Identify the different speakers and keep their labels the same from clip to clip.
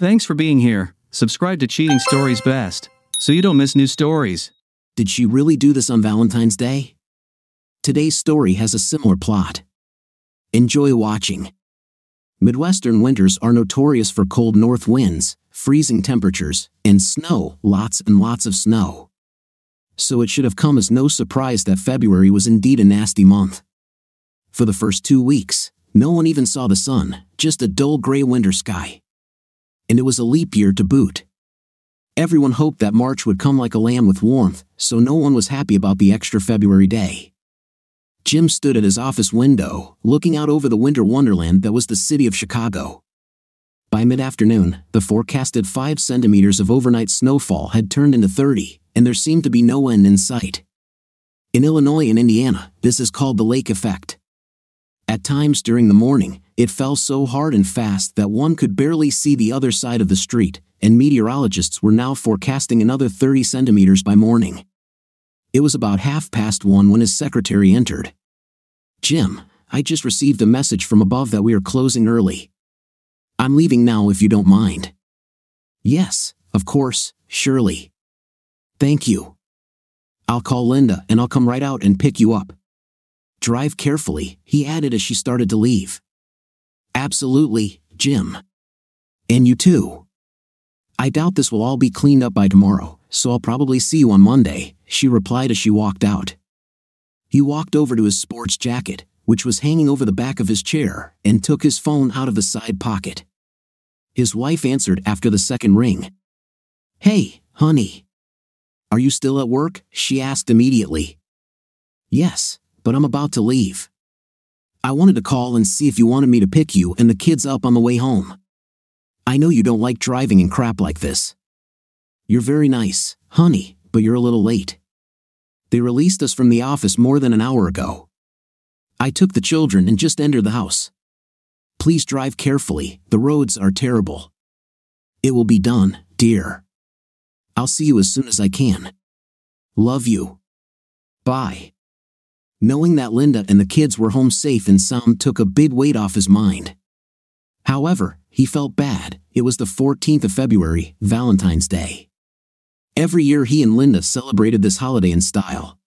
Speaker 1: Thanks for being here. Subscribe to Cheating Stories Best so you don't miss new stories.
Speaker 2: Did she really do this on Valentine's Day? Today's story has a similar plot. Enjoy watching. Midwestern winters are notorious for cold north winds, freezing temperatures, and snow, lots and lots of snow. So it should have come as no surprise that February was indeed a nasty month. For the first two weeks, no one even saw the sun, just a dull gray winter sky. And it was a leap year to boot. Everyone hoped that March would come like a lamb with warmth, so no one was happy about the extra February day. Jim stood at his office window, looking out over the winter wonderland that was the city of Chicago. By mid afternoon, the forecasted 5 centimeters of overnight snowfall had turned into 30, and there seemed to be no end in sight. In Illinois and Indiana, this is called the lake effect. At times during the morning, it fell so hard and fast that one could barely see the other side of the street, and meteorologists were now forecasting another 30 centimeters by morning. It was about half past one when his secretary entered. Jim, I just received a message from above that we are closing early. I'm leaving now if you don't mind. Yes, of course, surely. Thank you. I'll call Linda and I'll come right out and pick you up. Drive carefully, he added as she started to leave. Absolutely, Jim. And you too. I doubt this will all be cleaned up by tomorrow, so I'll probably see you on Monday, she replied as she walked out. He walked over to his sports jacket, which was hanging over the back of his chair, and took his phone out of the side pocket. His wife answered after the second ring. Hey, honey. Are you still at work? she asked immediately. Yes, but I'm about to leave. I wanted to call and see if you wanted me to pick you and the kids up on the way home. I know you don't like driving and crap like this. You're very nice, honey, but you're a little late. They released us from the office more than an hour ago. I took the children and just entered the house. Please drive carefully, the roads are terrible. It will be done, dear. I'll see you as soon as I can. Love you. Bye. Knowing that Linda and the kids were home safe and sound took a big weight off his mind. However, he felt bad. It was the 14th of February, Valentine's Day. Every year he and Linda celebrated this holiday in style.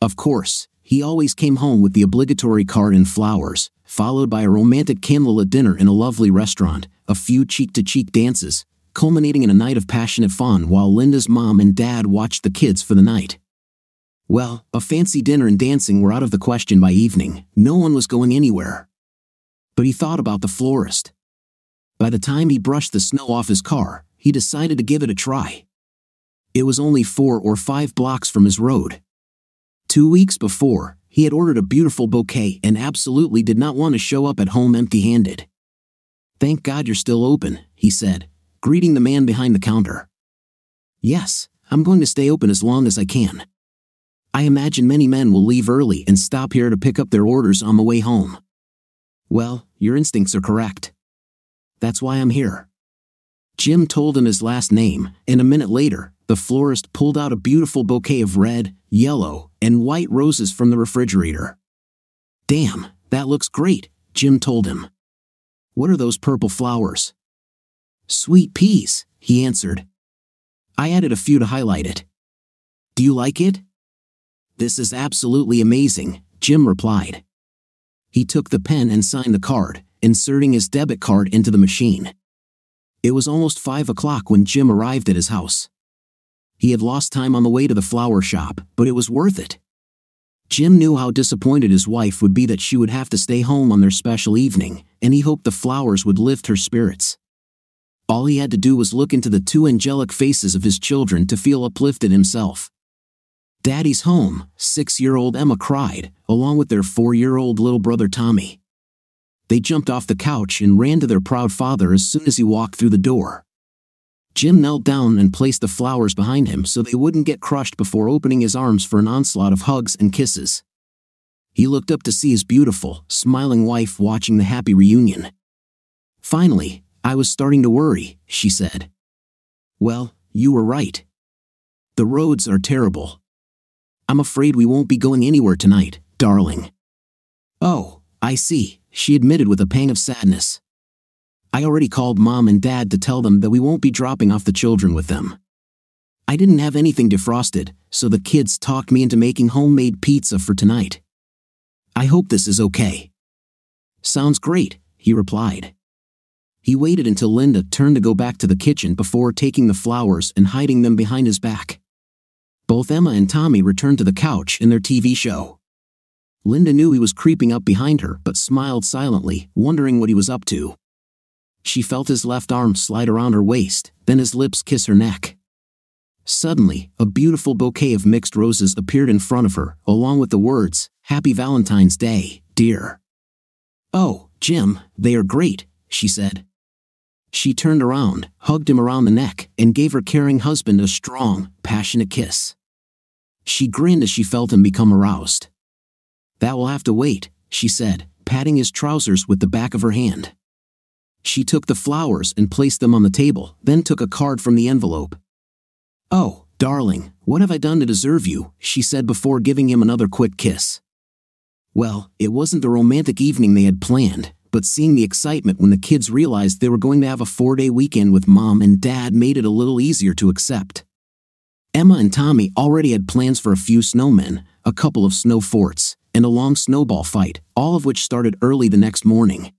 Speaker 2: Of course, he always came home with the obligatory card and flowers, followed by a romantic candlelit dinner in a lovely restaurant, a few cheek-to-cheek dances, culminating in a night of passionate fun while Linda's mom and dad watched the kids for the night. Well, a fancy dinner and dancing were out of the question by evening. No one was going anywhere. But he thought about the florist. By the time he brushed the snow off his car, he decided to give it a try. It was only four or five blocks from his road. Two weeks before, he had ordered a beautiful bouquet and absolutely did not want to show up at home empty handed. Thank God you're still open, he said, greeting the man behind the counter. Yes, I'm going to stay open as long as I can. I imagine many men will leave early and stop here to pick up their orders on the way home. Well, your instincts are correct. That's why I'm here. Jim told him his last name, and a minute later, the florist pulled out a beautiful bouquet of red, yellow, and white roses from the refrigerator. Damn, that looks great, Jim told him. What are those purple flowers? Sweet peas, he answered. I added a few to highlight it. Do you like it? This is absolutely amazing, Jim replied. He took the pen and signed the card, inserting his debit card into the machine. It was almost five o'clock when Jim arrived at his house. He had lost time on the way to the flower shop, but it was worth it. Jim knew how disappointed his wife would be that she would have to stay home on their special evening, and he hoped the flowers would lift her spirits. All he had to do was look into the two angelic faces of his children to feel uplifted himself. Daddy's home, six year old Emma cried, along with their four year old little brother Tommy. They jumped off the couch and ran to their proud father as soon as he walked through the door. Jim knelt down and placed the flowers behind him so they wouldn't get crushed before opening his arms for an onslaught of hugs and kisses. He looked up to see his beautiful, smiling wife watching the happy reunion. Finally, I was starting to worry, she said. Well, you were right. The roads are terrible. I'm afraid we won't be going anywhere tonight, darling. Oh, I see, she admitted with a pang of sadness. I already called mom and dad to tell them that we won't be dropping off the children with them. I didn't have anything defrosted, so the kids talked me into making homemade pizza for tonight. I hope this is okay. Sounds great, he replied. He waited until Linda turned to go back to the kitchen before taking the flowers and hiding them behind his back. Both Emma and Tommy returned to the couch in their TV show. Linda knew he was creeping up behind her but smiled silently, wondering what he was up to. She felt his left arm slide around her waist, then his lips kiss her neck. Suddenly, a beautiful bouquet of mixed roses appeared in front of her, along with the words, Happy Valentine's Day, dear. Oh, Jim, they are great, she said. She turned around, hugged him around the neck, and gave her caring husband a strong, passionate kiss. She grinned as she felt him become aroused. That will have to wait, she said, patting his trousers with the back of her hand. She took the flowers and placed them on the table, then took a card from the envelope. Oh, darling, what have I done to deserve you? she said before giving him another quick kiss. Well, it wasn't the romantic evening they had planned, but seeing the excitement when the kids realized they were going to have a four day weekend with mom and dad made it a little easier to accept. Emma and Tommy already had plans for a few snowmen, a couple of snow forts, and a long snowball fight, all of which started early the next morning.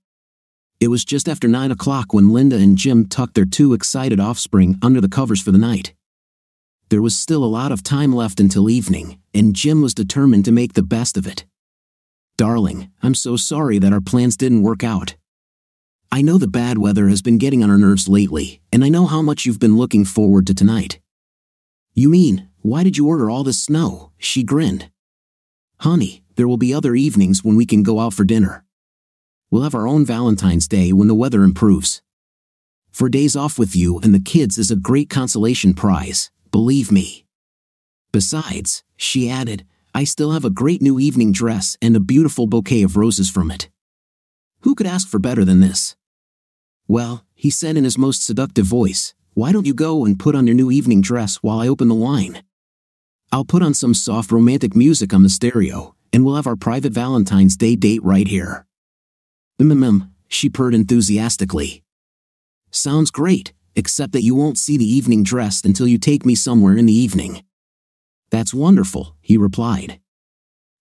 Speaker 2: It was just after 9 o'clock when Linda and Jim tucked their two excited offspring under the covers for the night. There was still a lot of time left until evening, and Jim was determined to make the best of it. Darling, I'm so sorry that our plans didn't work out. I know the bad weather has been getting on our nerves lately, and I know how much you've been looking forward to tonight. You mean, why did you order all this snow? She grinned. Honey, there will be other evenings when we can go out for dinner. We'll have our own Valentine's Day when the weather improves. For days off with you and the kids is a great consolation prize, believe me. Besides, she added, I still have a great new evening dress and a beautiful bouquet of roses from it. Who could ask for better than this? Well, he said in his most seductive voice, why don't you go and put on your new evening dress while I open the wine? I'll put on some soft romantic music on the stereo, and we'll have our private Valentine's Day date right here. Mmm, she purred enthusiastically. Sounds great, except that you won't see the evening dress until you take me somewhere in the evening. That's wonderful, he replied.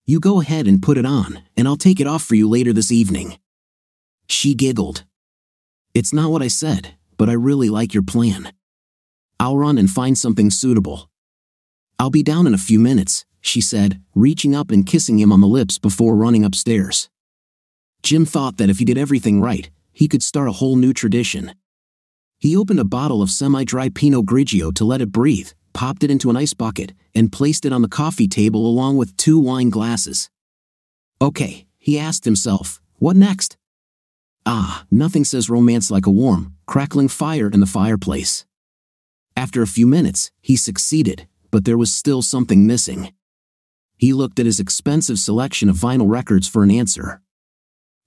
Speaker 2: You go ahead and put it on, and I'll take it off for you later this evening. She giggled. It's not what I said, but I really like your plan. I'll run and find something suitable. I'll be down in a few minutes, she said, reaching up and kissing him on the lips before running upstairs. Jim thought that if he did everything right, he could start a whole new tradition. He opened a bottle of semi-dry Pinot Grigio to let it breathe, popped it into an ice bucket, and placed it on the coffee table along with two wine glasses. Okay, he asked himself, what next? Ah, nothing says romance like a warm, crackling fire in the fireplace. After a few minutes, he succeeded, but there was still something missing. He looked at his expensive selection of vinyl records for an answer.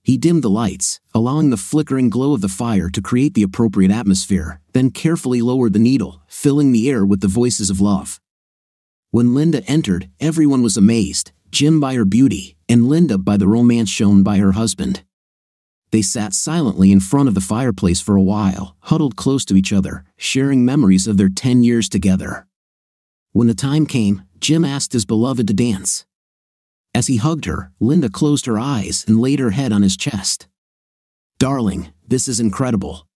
Speaker 2: He dimmed the lights, allowing the flickering glow of the fire to create the appropriate atmosphere, then carefully lowered the needle, filling the air with the voices of love. When Linda entered, everyone was amazed, Jim by her beauty, and Linda by the romance shown by her husband. They sat silently in front of the fireplace for a while, huddled close to each other, sharing memories of their ten years together. When the time came, Jim asked his beloved to dance. As he hugged her, Linda closed her eyes and laid her head on his chest. Darling, this is incredible.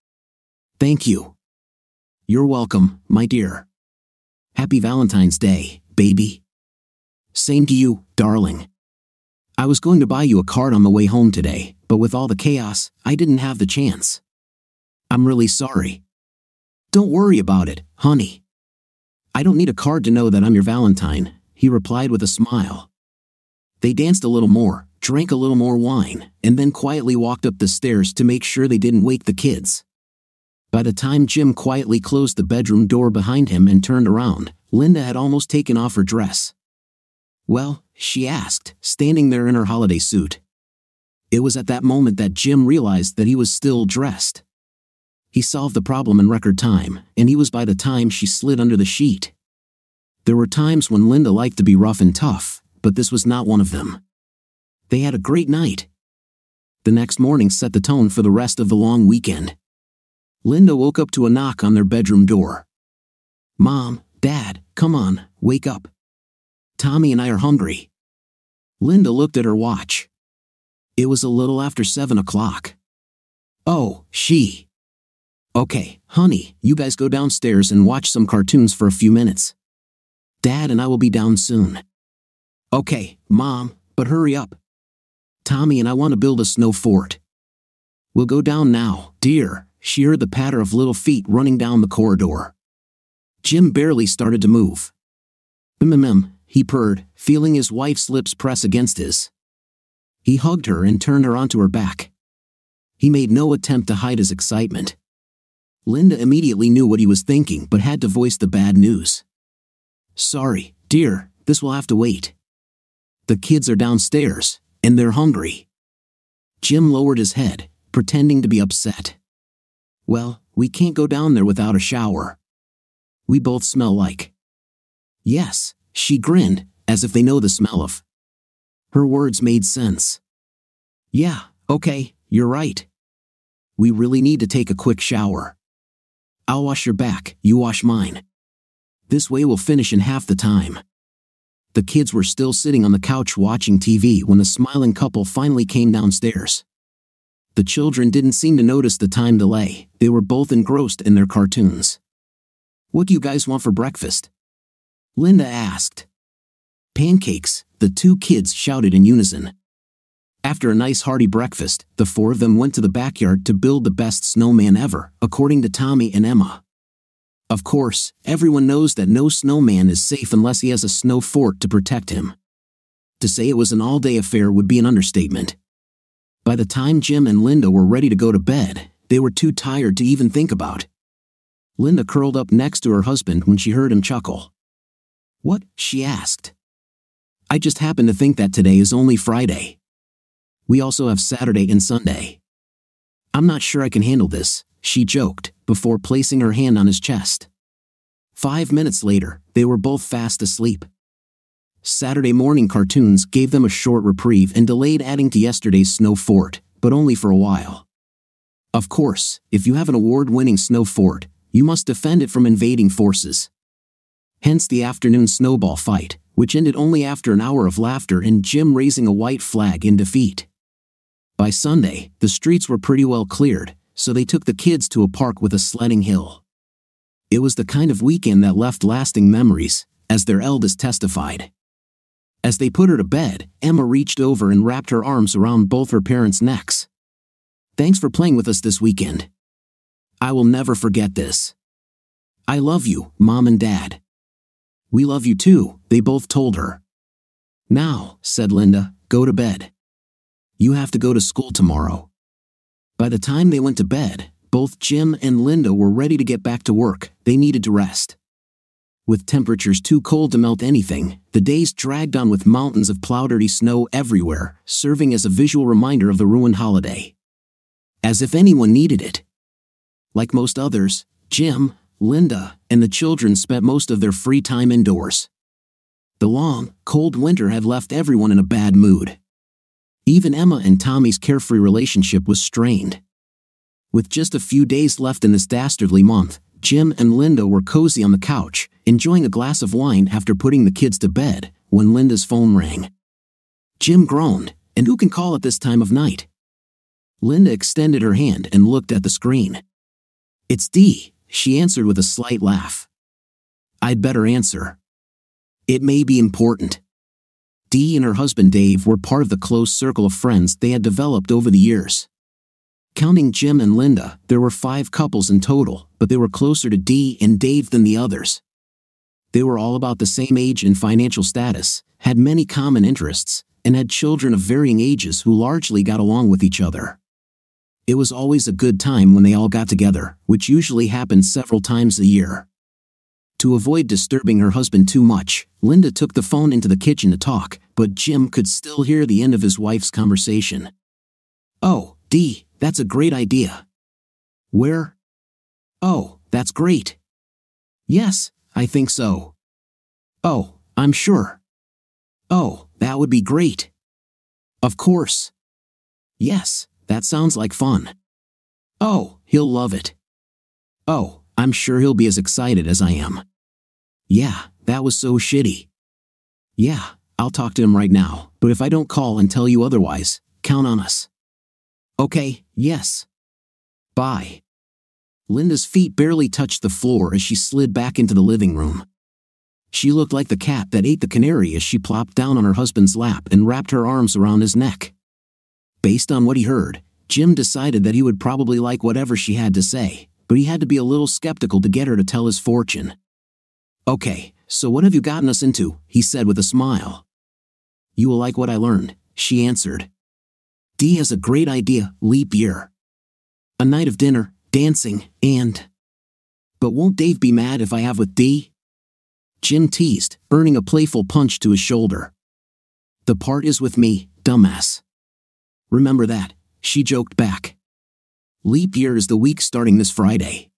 Speaker 2: Thank you. You're welcome, my dear. Happy Valentine's Day, baby. Same to you, darling. I was going to buy you a card on the way home today, but with all the chaos, I didn't have the chance. I'm really sorry. Don't worry about it, honey. I don't need a card to know that I'm your Valentine, he replied with a smile. They danced a little more, drank a little more wine, and then quietly walked up the stairs to make sure they didn't wake the kids. By the time Jim quietly closed the bedroom door behind him and turned around, Linda had almost taken off her dress. Well, she asked, standing there in her holiday suit. It was at that moment that Jim realized that he was still dressed. He solved the problem in record time, and he was by the time she slid under the sheet. There were times when Linda liked to be rough and tough, but this was not one of them. They had a great night. The next morning set the tone for the rest of the long weekend. Linda woke up to a knock on their bedroom door. Mom, Dad, come on, wake up. Tommy and I are hungry. Linda looked at her watch. It was a little after seven o'clock. Oh, she. Okay, honey, you guys go downstairs and watch some cartoons for a few minutes. Dad and I will be down soon. Okay, Mom, but hurry up. Tommy and I want to build a snow fort. We'll go down now, dear. She heard the patter of little feet running down the corridor. Jim barely started to move. Mm, he purred, feeling his wife's lips press against his. He hugged her and turned her onto her back. He made no attempt to hide his excitement. Linda immediately knew what he was thinking but had to voice the bad news. Sorry, dear, this will have to wait. The kids are downstairs, and they're hungry. Jim lowered his head, pretending to be upset. Well, we can't go down there without a shower. We both smell like. Yes, she grinned, as if they know the smell of. Her words made sense. Yeah, okay, you're right. We really need to take a quick shower. I'll wash your back, you wash mine. This way we'll finish in half the time. The kids were still sitting on the couch watching TV when the smiling couple finally came downstairs. The children didn't seem to notice the time delay, they were both engrossed in their cartoons. What do you guys want for breakfast? Linda asked. Pancakes, the two kids shouted in unison. After a nice hearty breakfast, the four of them went to the backyard to build the best snowman ever, according to Tommy and Emma. Of course, everyone knows that no snowman is safe unless he has a snow fort to protect him. To say it was an all day affair would be an understatement. By the time Jim and Linda were ready to go to bed, they were too tired to even think about. Linda curled up next to her husband when she heard him chuckle. What? she asked. I just happen to think that today is only Friday. We also have Saturday and Sunday. I'm not sure I can handle this, she joked, before placing her hand on his chest. Five minutes later, they were both fast asleep. Saturday morning cartoons gave them a short reprieve and delayed adding to yesterday's snow fort, but only for a while. Of course, if you have an award winning snow fort, you must defend it from invading forces. Hence the afternoon snowball fight, which ended only after an hour of laughter and Jim raising a white flag in defeat. By Sunday, the streets were pretty well cleared, so they took the kids to a park with a sledding hill. It was the kind of weekend that left lasting memories, as their eldest testified. As they put her to bed, Emma reached over and wrapped her arms around both her parents' necks. Thanks for playing with us this weekend. I will never forget this. I love you, Mom and Dad. We love you too, they both told her. Now, said Linda, go to bed. You have to go to school tomorrow. By the time they went to bed, both Jim and Linda were ready to get back to work, they needed to rest. With temperatures too cold to melt anything, the days dragged on with mountains of powdery snow everywhere, serving as a visual reminder of the ruined holiday. As if anyone needed it. Like most others, Jim, Linda, and the children spent most of their free time indoors. The long, cold winter had left everyone in a bad mood. Even Emma and Tommy's carefree relationship was strained. With just a few days left in this dastardly month, Jim and Linda were cozy on the couch, enjoying a glass of wine after putting the kids to bed, when Linda's phone rang. Jim groaned, and who can call at this time of night? Linda extended her hand and looked at the screen. It's Dee, she answered with a slight laugh. I'd better answer. It may be important. Dee and her husband Dave were part of the close circle of friends they had developed over the years. Counting Jim and Linda, there were five couples in total, but they were closer to Dee and Dave than the others. They were all about the same age and financial status, had many common interests, and had children of varying ages who largely got along with each other. It was always a good time when they all got together, which usually happened several times a year. To avoid disturbing her husband too much, Linda took the phone into the kitchen to talk, but Jim could still hear the end of his wife's conversation. Oh, Dee, that's a great idea. Where? Oh, that's great. Yes, I think so. Oh, I'm sure. Oh, that would be great. Of course. Yes, that sounds like fun. Oh, he'll love it. Oh, I'm sure he'll be as excited as I am. Yeah, that was so shitty. Yeah, I'll talk to him right now, but if I don't call and tell you otherwise, count on us. Okay, yes. Bye. Linda's feet barely touched the floor as she slid back into the living room. She looked like the cat that ate the canary as she plopped down on her husband's lap and wrapped her arms around his neck. Based on what he heard, Jim decided that he would probably like whatever she had to say, but he had to be a little skeptical to get her to tell his fortune. Okay, so what have you gotten us into? he said with a smile. You will like what I learned, she answered. Dee has a great idea, leap year. A night of dinner, dancing, and. But won't Dave be mad if I have with Dee? Jim teased, earning a playful punch to his shoulder. The part is with me, dumbass. Remember that, she joked back. Leap year is the week starting this Friday.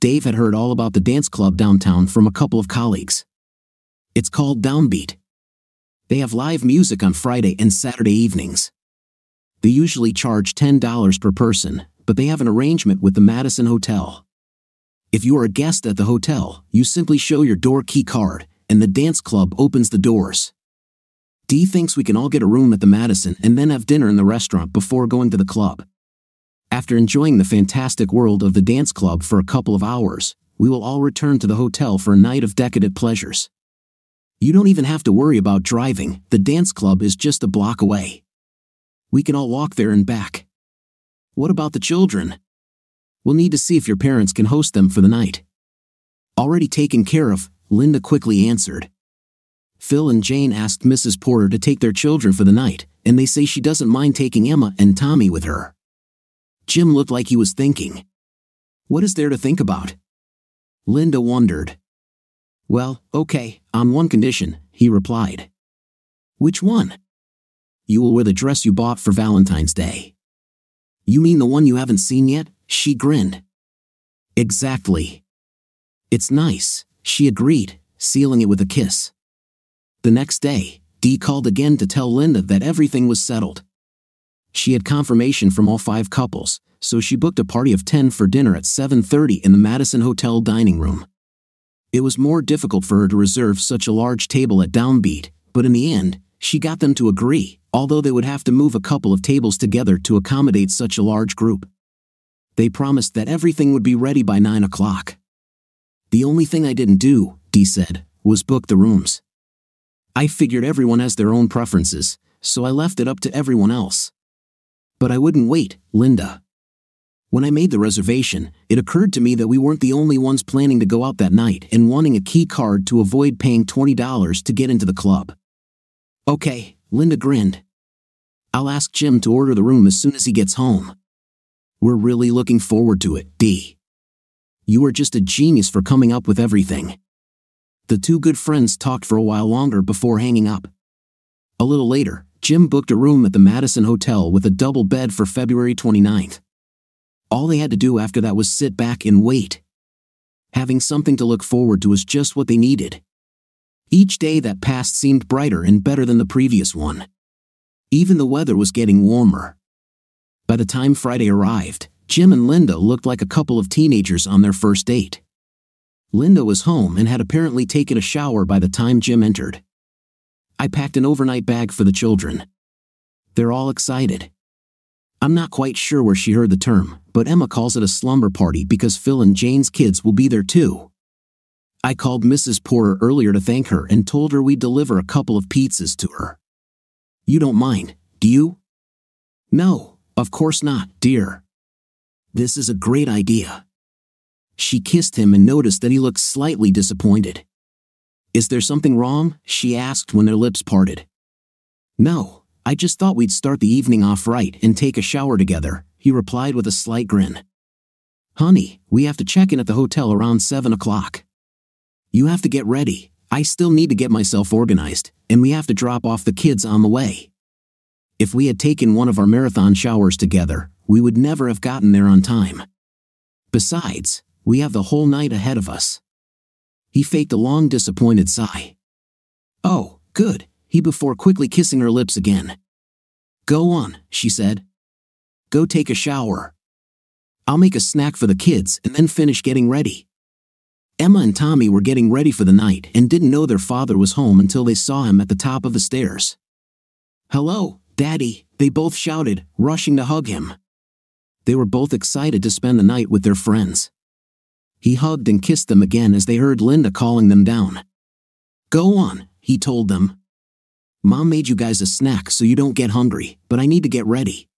Speaker 2: Dave had heard all about the dance club downtown from a couple of colleagues. It's called Downbeat. They have live music on Friday and Saturday evenings. They usually charge $10 per person, but they have an arrangement with the Madison Hotel. If you are a guest at the hotel, you simply show your door key card, and the dance club opens the doors. Dee thinks we can all get a room at the Madison and then have dinner in the restaurant before going to the club. After enjoying the fantastic world of the dance club for a couple of hours, we will all return to the hotel for a night of decadent pleasures. You don't even have to worry about driving, the dance club is just a block away. We can all walk there and back. What about the children? We'll need to see if your parents can host them for the night. Already taken care of, Linda quickly answered. Phil and Jane asked Mrs. Porter to take their children for the night, and they say she doesn't mind taking Emma and Tommy with her. Jim looked like he was thinking. What is there to think about? Linda wondered. Well, okay, on one condition, he replied. Which one? You will wear the dress you bought for Valentine's Day. You mean the one you haven't seen yet? She grinned. Exactly. It's nice, she agreed, sealing it with a kiss. The next day, Dee called again to tell Linda that everything was settled. She had confirmation from all five couples, so she booked a party of 10 for dinner at 7:30 in the Madison Hotel dining room. It was more difficult for her to reserve such a large table at Downbeat, but in the end, she got them to agree, although they would have to move a couple of tables together to accommodate such a large group. They promised that everything would be ready by 9 o'clock. The only thing I didn't do, Dee said, was book the rooms. I figured everyone has their own preferences, so I left it up to everyone else. But I wouldn't wait, Linda. When I made the reservation, it occurred to me that we weren't the only ones planning to go out that night and wanting a key card to avoid paying $20 to get into the club. Okay, Linda grinned. I'll ask Jim to order the room as soon as he gets home. We're really looking forward to it, Dee. You are just a genius for coming up with everything. The two good friends talked for a while longer before hanging up. A little later, Jim booked a room at the Madison Hotel with a double bed for February 29th. All they had to do after that was sit back and wait. Having something to look forward to was just what they needed. Each day that passed seemed brighter and better than the previous one. Even the weather was getting warmer. By the time Friday arrived, Jim and Linda looked like a couple of teenagers on their first date. Linda was home and had apparently taken a shower by the time Jim entered. I packed an overnight bag for the children. They're all excited. I'm not quite sure where she heard the term, but Emma calls it a slumber party because Phil and Jane's kids will be there too. I called Mrs. Porter earlier to thank her and told her we'd deliver a couple of pizzas to her. You don't mind, do you? No, of course not, dear. This is a great idea. She kissed him and noticed that he looked slightly disappointed. Is there something wrong? she asked when their lips parted. No, I just thought we'd start the evening off right and take a shower together, he replied with a slight grin. Honey, we have to check in at the hotel around 7 o'clock. You have to get ready, I still need to get myself organized, and we have to drop off the kids on the way. If we had taken one of our marathon showers together, we would never have gotten there on time. Besides, we have the whole night ahead of us. He faked a long disappointed sigh. Oh, good, he before quickly kissing her lips again. Go on, she said. Go take a shower. I'll make a snack for the kids and then finish getting ready. Emma and Tommy were getting ready for the night and didn't know their father was home until they saw him at the top of the stairs. Hello, Daddy, they both shouted, rushing to hug him. They were both excited to spend the night with their friends. He hugged and kissed them again as they heard Linda calling them down. Go on, he told them. Mom made you guys a snack so you don't get hungry, but I need to get ready.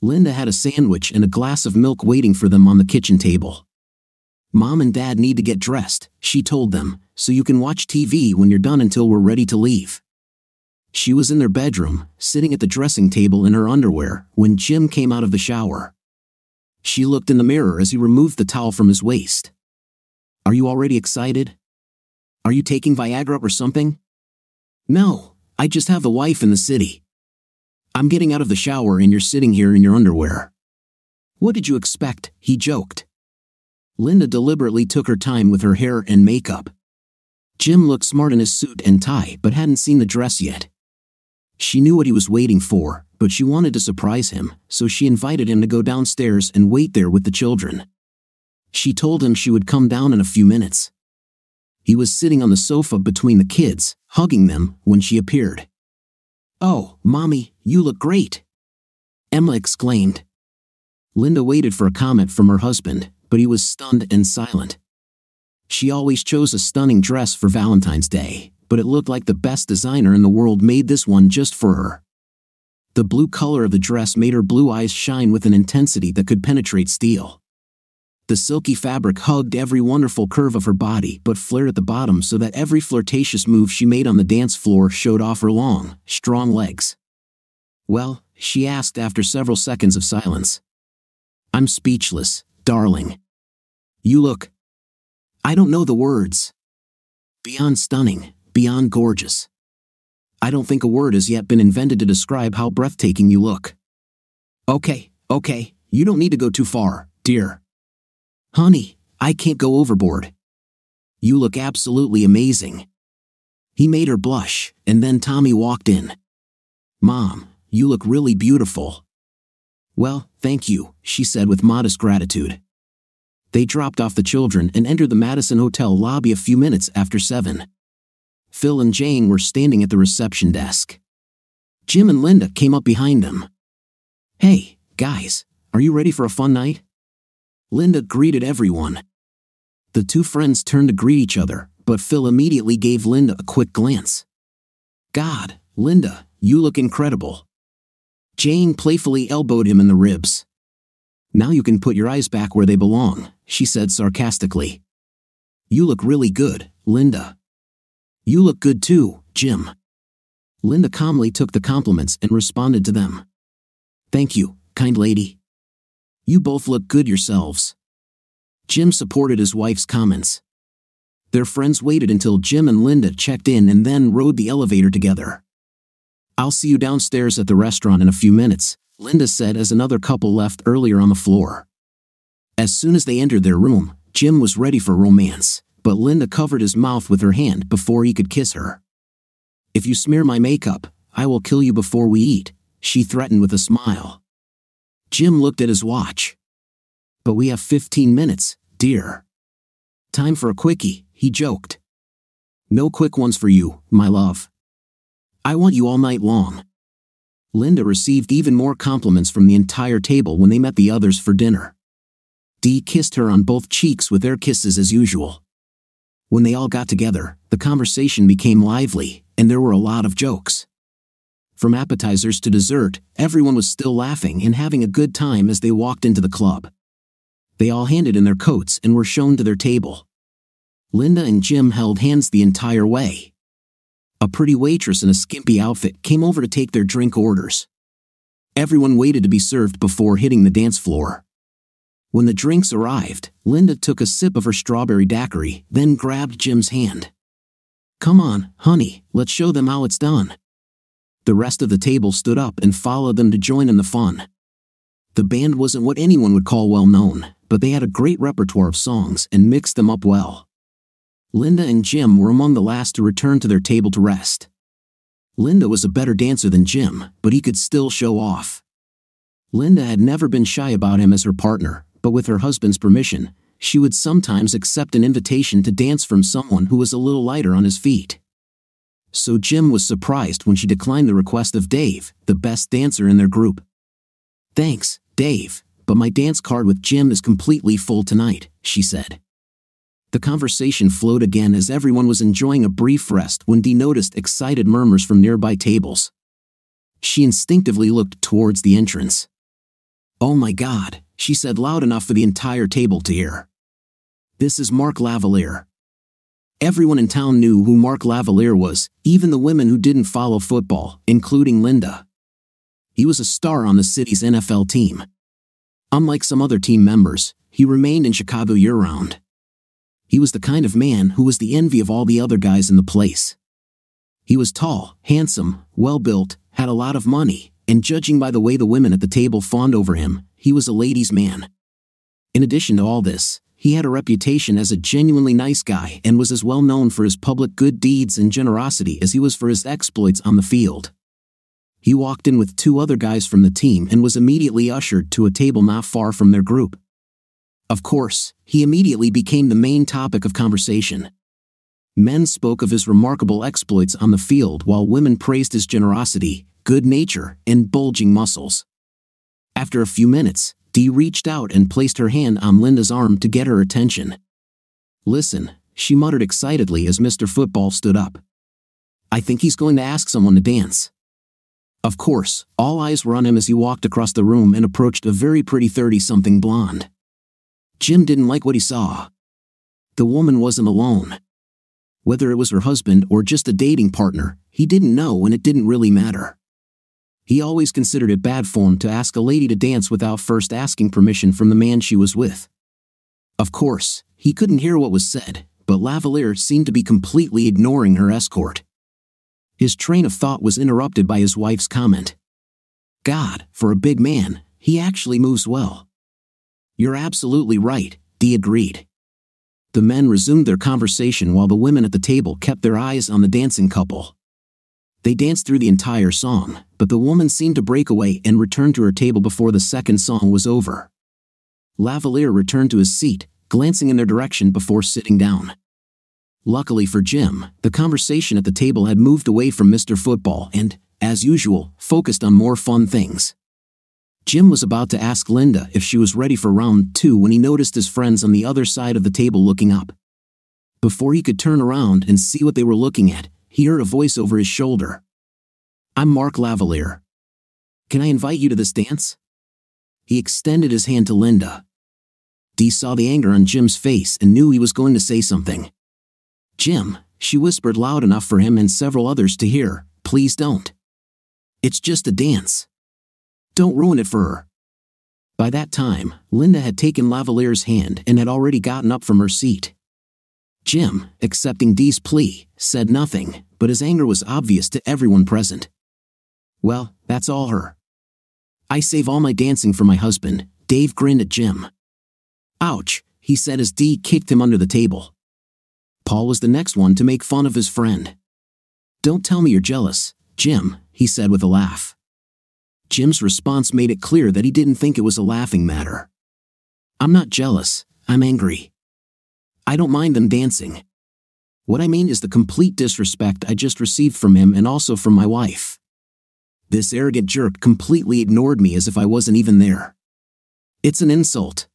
Speaker 2: Linda had a sandwich and a glass of milk waiting for them on the kitchen table. Mom and Dad need to get dressed, she told them, so you can watch TV when you're done until we're ready to leave. She was in their bedroom, sitting at the dressing table in her underwear, when Jim came out of the shower. She looked in the mirror as he removed the towel from his waist. Are you already excited? Are you taking Viagra or something? No, I just have a wife in the city. I'm getting out of the shower and you're sitting here in your underwear. What did you expect? He joked. Linda deliberately took her time with her hair and makeup. Jim looked smart in his suit and tie but hadn't seen the dress yet. She knew what he was waiting for, but she wanted to surprise him, so she invited him to go downstairs and wait there with the children. She told him she would come down in a few minutes. He was sitting on the sofa between the kids, hugging them, when she appeared. Oh, Mommy, you look great! Emma exclaimed. Linda waited for a comment from her husband, but he was stunned and silent. She always chose a stunning dress for Valentine's Day, but it looked like the best designer in the world made this one just for her. The blue color of the dress made her blue eyes shine with an intensity that could penetrate steel. The silky fabric hugged every wonderful curve of her body but flared at the bottom so that every flirtatious move she made on the dance floor showed off her long, strong legs. Well, she asked after several seconds of silence. I'm speechless, darling. You look. I don't know the words. Beyond stunning, beyond gorgeous. I don't think a word has yet been invented to describe how breathtaking you look. Okay, okay, you don't need to go too far, dear. Honey, I can't go overboard. You look absolutely amazing. He made her blush, and then Tommy walked in. Mom, you look really beautiful. Well, thank you, she said with modest gratitude. They dropped off the children and entered the Madison Hotel lobby a few minutes after seven. Phil and Jane were standing at the reception desk. Jim and Linda came up behind them. Hey, guys, are you ready for a fun night? Linda greeted everyone. The two friends turned to greet each other, but Phil immediately gave Linda a quick glance. God, Linda, you look incredible. Jane playfully elbowed him in the ribs. Now you can put your eyes back where they belong, she said sarcastically. You look really good, Linda. You look good too, Jim. Linda calmly took the compliments and responded to them. Thank you, kind lady. You both look good yourselves. Jim supported his wife's comments. Their friends waited until Jim and Linda checked in and then rode the elevator together. I'll see you downstairs at the restaurant in a few minutes, Linda said as another couple left earlier on the floor. As soon as they entered their room, Jim was ready for romance, but Linda covered his mouth with her hand before he could kiss her. If you smear my makeup, I will kill you before we eat, she threatened with a smile. Jim looked at his watch. But we have 15 minutes, dear. Time for a quickie, he joked. No quick ones for you, my love. I want you all night long. Linda received even more compliments from the entire table when they met the others for dinner. Dee kissed her on both cheeks with their kisses as usual. When they all got together, the conversation became lively, and there were a lot of jokes. From appetizers to dessert, everyone was still laughing and having a good time as they walked into the club. They all handed in their coats and were shown to their table. Linda and Jim held hands the entire way. A pretty waitress in a skimpy outfit came over to take their drink orders. Everyone waited to be served before hitting the dance floor. When the drinks arrived, Linda took a sip of her strawberry daiquiri, then grabbed Jim's hand. Come on, honey, let's show them how it's done. The rest of the table stood up and followed them to join in the fun. The band wasn't what anyone would call well known, but they had a great repertoire of songs and mixed them up well. Linda and Jim were among the last to return to their table to rest. Linda was a better dancer than Jim, but he could still show off. Linda had never been shy about him as her partner, but with her husband's permission, she would sometimes accept an invitation to dance from someone who was a little lighter on his feet. So Jim was surprised when she declined the request of Dave, the best dancer in their group. Thanks, Dave, but my dance card with Jim is completely full tonight, she said. The conversation flowed again as everyone was enjoying a brief rest when Dee noticed excited murmurs from nearby tables. She instinctively looked towards the entrance. Oh my god, she said loud enough for the entire table to hear. This is Mark Lavalier. Everyone in town knew who Mark Lavalier was, even the women who didn't follow football, including Linda. He was a star on the city's NFL team. Unlike some other team members, he remained in Chicago year round. He was the kind of man who was the envy of all the other guys in the place. He was tall, handsome, well built, had a lot of money, and judging by the way the women at the table fawned over him, he was a ladies' man. In addition to all this, he had a reputation as a genuinely nice guy and was as well known for his public good deeds and generosity as he was for his exploits on the field. He walked in with two other guys from the team and was immediately ushered to a table not far from their group. Of course, he immediately became the main topic of conversation. Men spoke of his remarkable exploits on the field while women praised his generosity, good nature, and bulging muscles. After a few minutes, Dee reached out and placed her hand on Linda's arm to get her attention. Listen, she muttered excitedly as Mr. Football stood up. I think he's going to ask someone to dance. Of course, all eyes were on him as he walked across the room and approached a very pretty 30 something blonde. Jim didn't like what he saw. The woman wasn't alone. Whether it was her husband or just a dating partner, he didn't know and it didn't really matter. He always considered it bad form to ask a lady to dance without first asking permission from the man she was with. Of course, he couldn't hear what was said, but Lavalier seemed to be completely ignoring her escort. His train of thought was interrupted by his wife's comment. God, for a big man, he actually moves well. You're absolutely right, Dee agreed. The men resumed their conversation while the women at the table kept their eyes on the dancing couple. They danced through the entire song, but the woman seemed to break away and return to her table before the second song was over. Lavalier returned to his seat, glancing in their direction before sitting down. Luckily for Jim, the conversation at the table had moved away from Mr. Football and, as usual, focused on more fun things. Jim was about to ask Linda if she was ready for round two when he noticed his friends on the other side of the table looking up. Before he could turn around and see what they were looking at, he heard a voice over his shoulder. I'm Mark Lavalier. Can I invite you to this dance? He extended his hand to Linda. Dee saw the anger on Jim's face and knew he was going to say something. Jim, she whispered loud enough for him and several others to hear, please don't. It's just a dance. Don't ruin it for her. By that time, Linda had taken Lavalier's hand and had already gotten up from her seat. Jim, accepting Dee's plea, said nothing, but his anger was obvious to everyone present. Well, that's all her. I save all my dancing for my husband, Dave grinned at Jim. Ouch, he said as Dee kicked him under the table. Paul was the next one to make fun of his friend. Don't tell me you're jealous, Jim, he said with a laugh. Jim's response made it clear that he didn't think it was a laughing matter. I'm not jealous, I'm angry. I don't mind them dancing. What I mean is the complete disrespect I just received from him and also from my wife. This arrogant jerk completely ignored me as if I wasn't even there. It's an insult.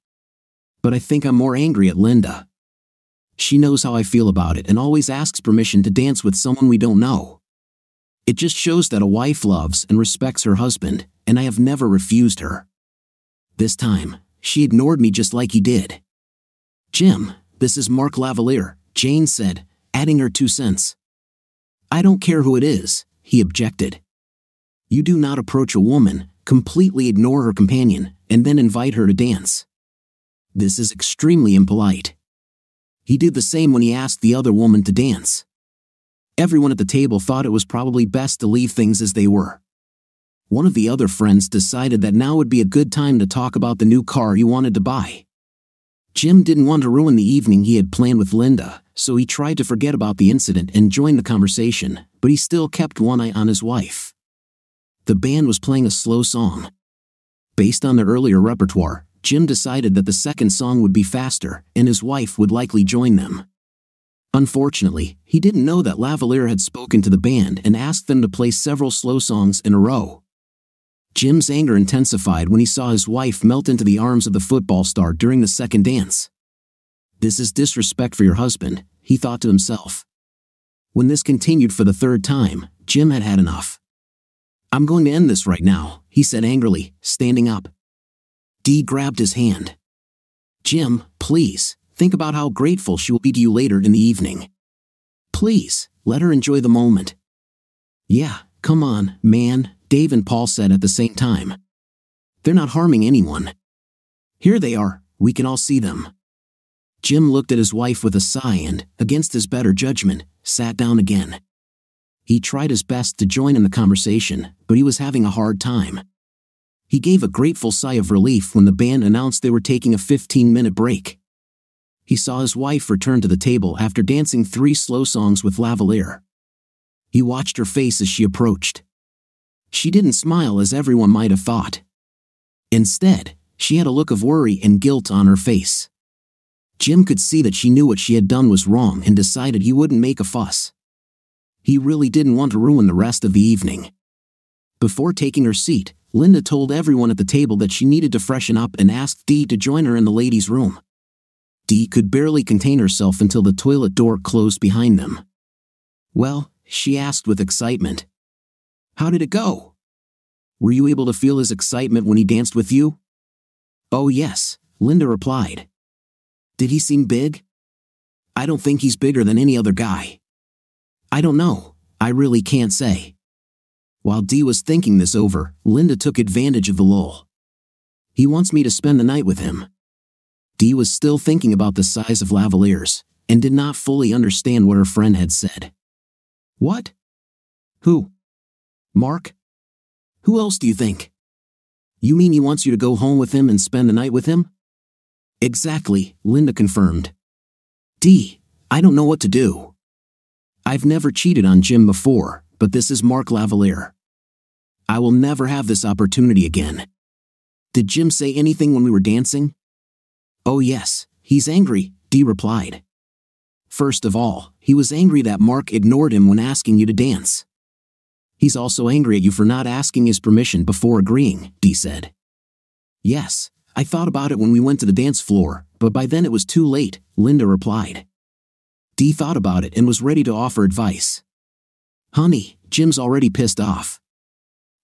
Speaker 2: But I think I'm more angry at Linda. She knows how I feel about it and always asks permission to dance with someone we don't know. It just shows that a wife loves and respects her husband, and I have never refused her. This time, she ignored me just like he did. Jim, this is Mark Lavalier, Jane said, adding her two cents. I don't care who it is, he objected. You do not approach a woman, completely ignore her companion, and then invite her to dance. This is extremely impolite. He did the same when he asked the other woman to dance. Everyone at the table thought it was probably best to leave things as they were. One of the other friends decided that now would be a good time to talk about the new car he wanted to buy. Jim didn't want to ruin the evening he had planned with Linda, so he tried to forget about the incident and join the conversation, but he still kept one eye on his wife. The band was playing a slow song. Based on their earlier repertoire, Jim decided that the second song would be faster, and his wife would likely join them. Unfortunately, he didn't know that Lavalier had spoken to the band and asked them to play several slow songs in a row. Jim's anger intensified when he saw his wife melt into the arms of the football star during the second dance. This is disrespect for your husband, he thought to himself. When this continued for the third time, Jim had had enough. I'm going to end this right now, he said angrily, standing up. Dee grabbed his hand. Jim, please, think about how grateful she will be to you later in the evening. Please, let her enjoy the moment. Yeah, come on, man, Dave and Paul said at the same time. They're not harming anyone. Here they are, we can all see them. Jim looked at his wife with a sigh and, against his better judgment, sat down again. He tried his best to join in the conversation, but he was having a hard time. He gave a grateful sigh of relief when the band announced they were taking a 15 minute break. He saw his wife return to the table after dancing three slow songs with Lavalier. He watched her face as she approached. She didn't smile as everyone might have thought. Instead, she had a look of worry and guilt on her face. Jim could see that she knew what she had done was wrong and decided he wouldn't make a fuss. He really didn't want to ruin the rest of the evening. Before taking her seat, Linda told everyone at the table that she needed to freshen up and asked Dee to join her in the ladies' room. Dee could barely contain herself until the toilet door closed behind them. Well, she asked with excitement. How did it go? Were you able to feel his excitement when he danced with you? Oh, yes, Linda replied. Did he seem big? I don't think he's bigger than any other guy. I don't know, I really can't say. While Dee was thinking this over, Linda took advantage of the lull. He wants me to spend the night with him. Dee was still thinking about the size of Lavalier's and did not fully understand what her friend had said. What? Who? Mark? Who else do you think? You mean he wants you to go home with him and spend the night with him? Exactly, Linda confirmed. Dee, I don't know what to do. I've never cheated on Jim before, but this is Mark Lavalier. I will never have this opportunity again. Did Jim say anything when we were dancing? Oh, yes, he's angry, Dee replied. First of all, he was angry that Mark ignored him when asking you to dance. He's also angry at you for not asking his permission before agreeing, Dee said. Yes, I thought about it when we went to the dance floor, but by then it was too late, Linda replied. Dee thought about it and was ready to offer advice. Honey, Jim's already pissed off.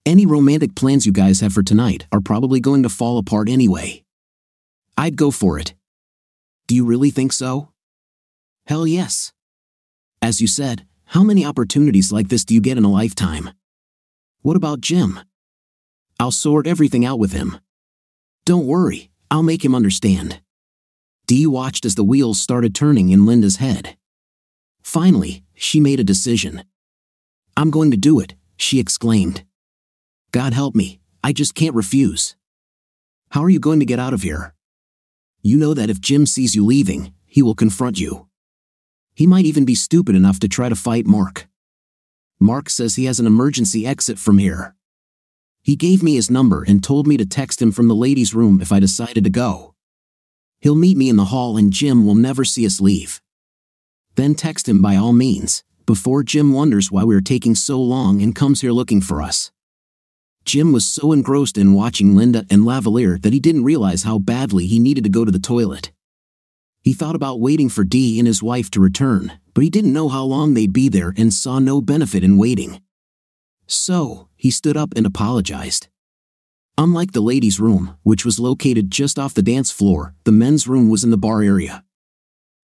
Speaker 2: Any romantic plans you guys have for tonight are probably going to fall apart anyway. I'd go for it. Do you really think so? Hell yes. As you said, how many opportunities like this do you get in a lifetime? What about Jim? I'll sort everything out with him. Don't worry, I'll make him understand. Dee watched as the wheels started turning in Linda's head. Finally, she made a decision. I'm going to do it, she exclaimed. God help me, I just can't refuse. How are you going to get out of here? You know that if Jim sees you leaving, he will confront you. He might even be stupid enough to try to fight Mark. Mark says he has an emergency exit from here. He gave me his number and told me to text him from the ladies' room if I decided to go. He'll meet me in the hall and Jim will never see us leave. Then text him by all means, before Jim wonders why we are taking so long and comes here looking for us. Jim was so engrossed in watching Linda and Lavalier that he didn't realize how badly he needed to go to the toilet. He thought about waiting for Dee and his wife to return, but he didn't know how long they'd be there and saw no benefit in waiting. So, he stood up and apologized. Unlike the ladies' room, which was located just off the dance floor, the men's room was in the bar area.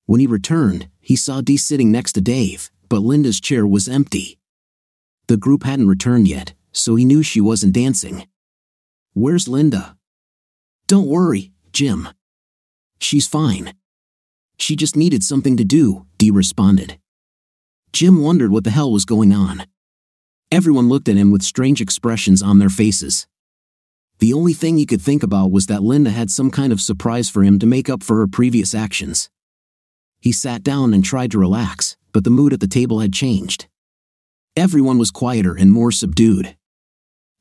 Speaker 2: When he returned, he saw Dee sitting next to Dave, but Linda's chair was empty. The group hadn't returned yet, so he knew she wasn't dancing. Where's Linda? Don't worry, Jim. She's fine. She just needed something to do, Dee responded. Jim wondered what the hell was going on. Everyone looked at him with strange expressions on their faces. The only thing he could think about was that Linda had some kind of surprise for him to make up for her previous actions. He sat down and tried to relax, but the mood at the table had changed. Everyone was quieter and more subdued.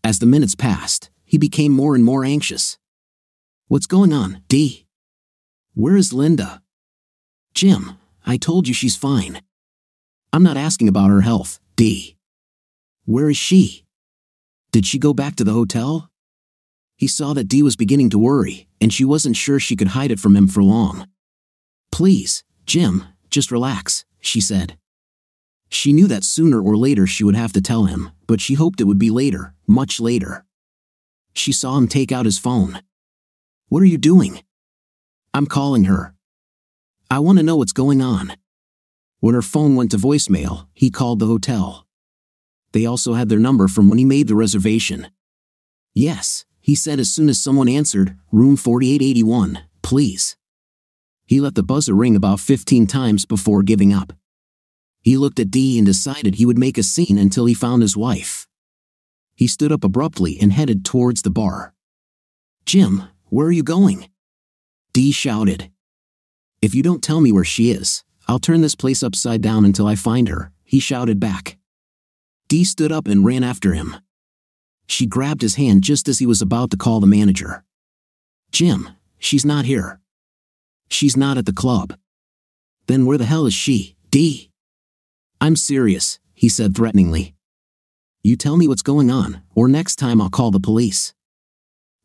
Speaker 2: As the minutes passed, he became more and more anxious. What's going on, Dee? Where is Linda? Jim, I told you she's fine. I'm not asking about her health, Dee. Where is she? Did she go back to the hotel? He saw that Dee was beginning to worry, and she wasn't sure she could hide it from him for long. Please, Jim, just relax, she said. She knew that sooner or later she would have to tell him, but she hoped it would be later, much later. She saw him take out his phone. What are you doing? I'm calling her. I want to know what's going on. When her phone went to voicemail, he called the hotel. They also had their number from when he made the reservation. Yes, he said as soon as someone answered, room 4881, please. He let the buzzer ring about 15 times before giving up. He looked at Dee and decided he would make a scene until he found his wife. He stood up abruptly and headed towards the bar. Jim, where are you going? Dee shouted. If you don't tell me where she is, I'll turn this place upside down until I find her, he shouted back. Dee stood up and ran after him. She grabbed his hand just as he was about to call the manager. Jim, she's not here. She's not at the club. Then where the hell is she, Dee? I'm serious, he said threateningly. You tell me what's going on, or next time I'll call the police.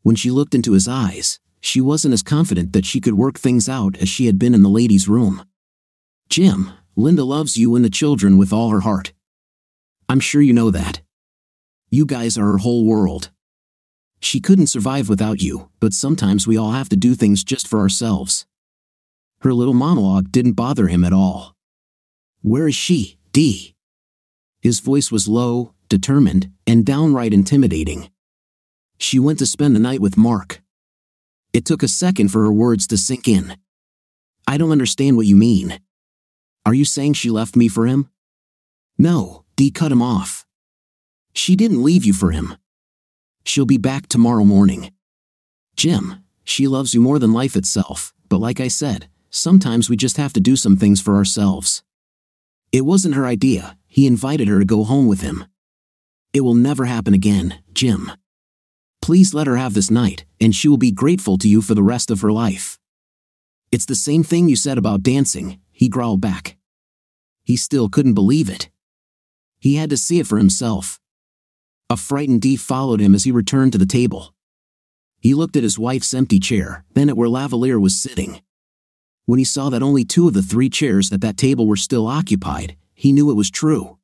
Speaker 2: When she looked into his eyes, she wasn't as confident that she could work things out as she had been in the ladies' room. Jim, Linda loves you and the children with all her heart. I'm sure you know that. You guys are her whole world. She couldn't survive without you, but sometimes we all have to do things just for ourselves. Her little monologue didn't bother him at all. Where is she, Dee? His voice was low, determined, and downright intimidating. She went to spend the night with Mark. It took a second for her words to sink in. I don't understand what you mean. Are you saying she left me for him? No, Dee cut him off. She didn't leave you for him. She'll be back tomorrow morning. Jim, she loves you more than life itself, but like I said, sometimes we just have to do some things for ourselves. It wasn't her idea, he invited her to go home with him. It will never happen again, Jim. Please let her have this night, and she will be grateful to you for the rest of her life. It's the same thing you said about dancing, he growled back. He still couldn't believe it. He had to see it for himself. A frightened Dee followed him as he returned to the table. He looked at his wife's empty chair, then at where Lavalier was sitting. When he saw that only two of the three chairs at that table were still occupied, he knew it was true.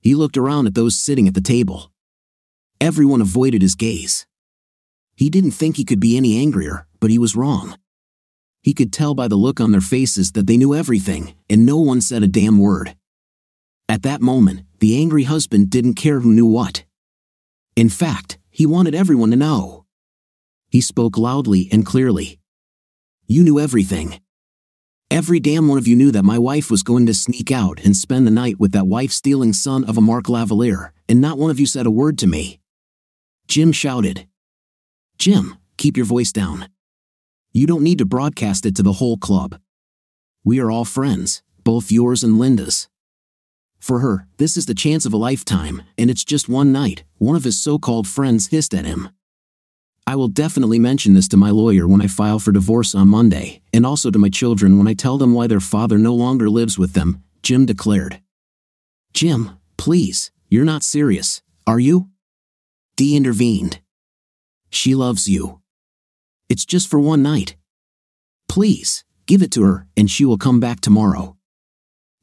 Speaker 2: He looked around at those sitting at the table. Everyone avoided his gaze. He didn't think he could be any angrier, but he was wrong. He could tell by the look on their faces that they knew everything, and no one said a damn word. At that moment, the angry husband didn't care who knew what. In fact, he wanted everyone to know. He spoke loudly and clearly. You knew everything. Every damn one of you knew that my wife was going to sneak out and spend the night with that wife stealing son of a Mark Lavalier, and not one of you said a word to me. Jim shouted. Jim, keep your voice down. You don't need to broadcast it to the whole club. We are all friends, both yours and Linda's. For her, this is the chance of a lifetime, and it's just one night, one of his so called friends hissed at him. I will definitely mention this to my lawyer when I file for divorce on Monday, and also to my children when I tell them why their father no longer lives with them, Jim declared. Jim, please, you're not serious, are you? Dee intervened. She loves you. It's just for one night. Please, give it to her, and she will come back tomorrow.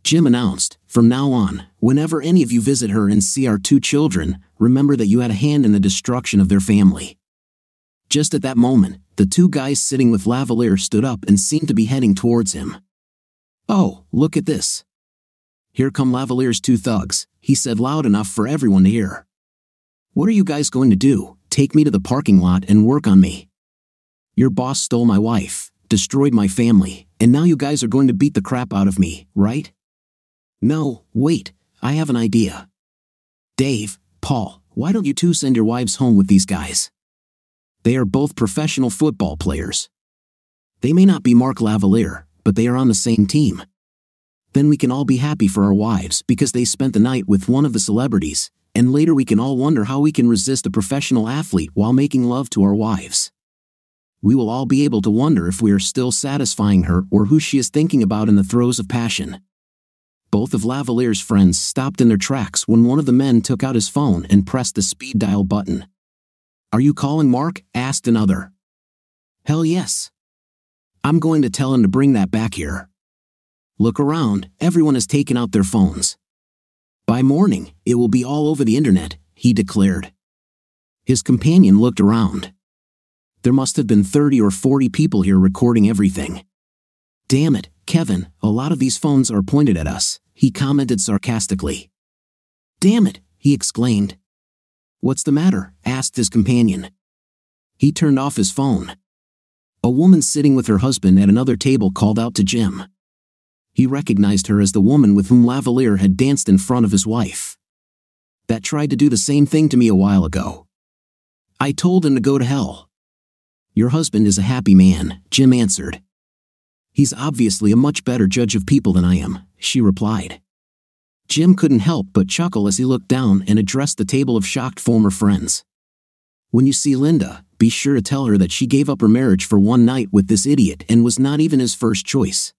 Speaker 2: Jim announced, from now on, whenever any of you visit her and see our two children, remember that you had a hand in the destruction of their family. Just at that moment, the two guys sitting with Lavalier stood up and seemed to be heading towards him. Oh, look at this. Here come Lavalier's two thugs, he said loud enough for everyone to hear. What are you guys going to do? Take me to the parking lot and work on me. Your boss stole my wife, destroyed my family, and now you guys are going to beat the crap out of me, right? No, wait, I have an idea. Dave, Paul, why don't you two send your wives home with these guys? They are both professional football players. They may not be Mark Lavalier, but they are on the same team. Then we can all be happy for our wives because they spent the night with one of the celebrities, and later we can all wonder how we can resist a professional athlete while making love to our wives. we will all be able to wonder if we are still satisfying her or who she is thinking about in the throes of passion. Both of Lavalier's friends stopped in their tracks when one of the men took out his phone and pressed the speed dial button. Are you calling Mark? asked another. Hell yes. I'm going to tell him to bring that back here. Look around, everyone has taken out their phones. By morning, it will be all over the internet, he declared. His companion looked around. There must have been 30 or 40 people here recording everything. Damn it, Kevin, a lot of these phones are pointed at us, he commented sarcastically. Damn it, he exclaimed. What's the matter? asked his companion. He turned off his phone. A woman sitting with her husband at another table called out to Jim. He recognized her as the woman with whom Lavalier had danced in front of his wife. That tried to do the same thing to me a while ago. I told him to go to hell. Your husband is a happy man, Jim answered. He's obviously a much better judge of people than I am, she replied. Jim couldn't help but chuckle as he looked down and addressed the table of shocked former friends. When you see Linda, be sure to tell her that she gave up her marriage for one night with this idiot and was not even his first choice.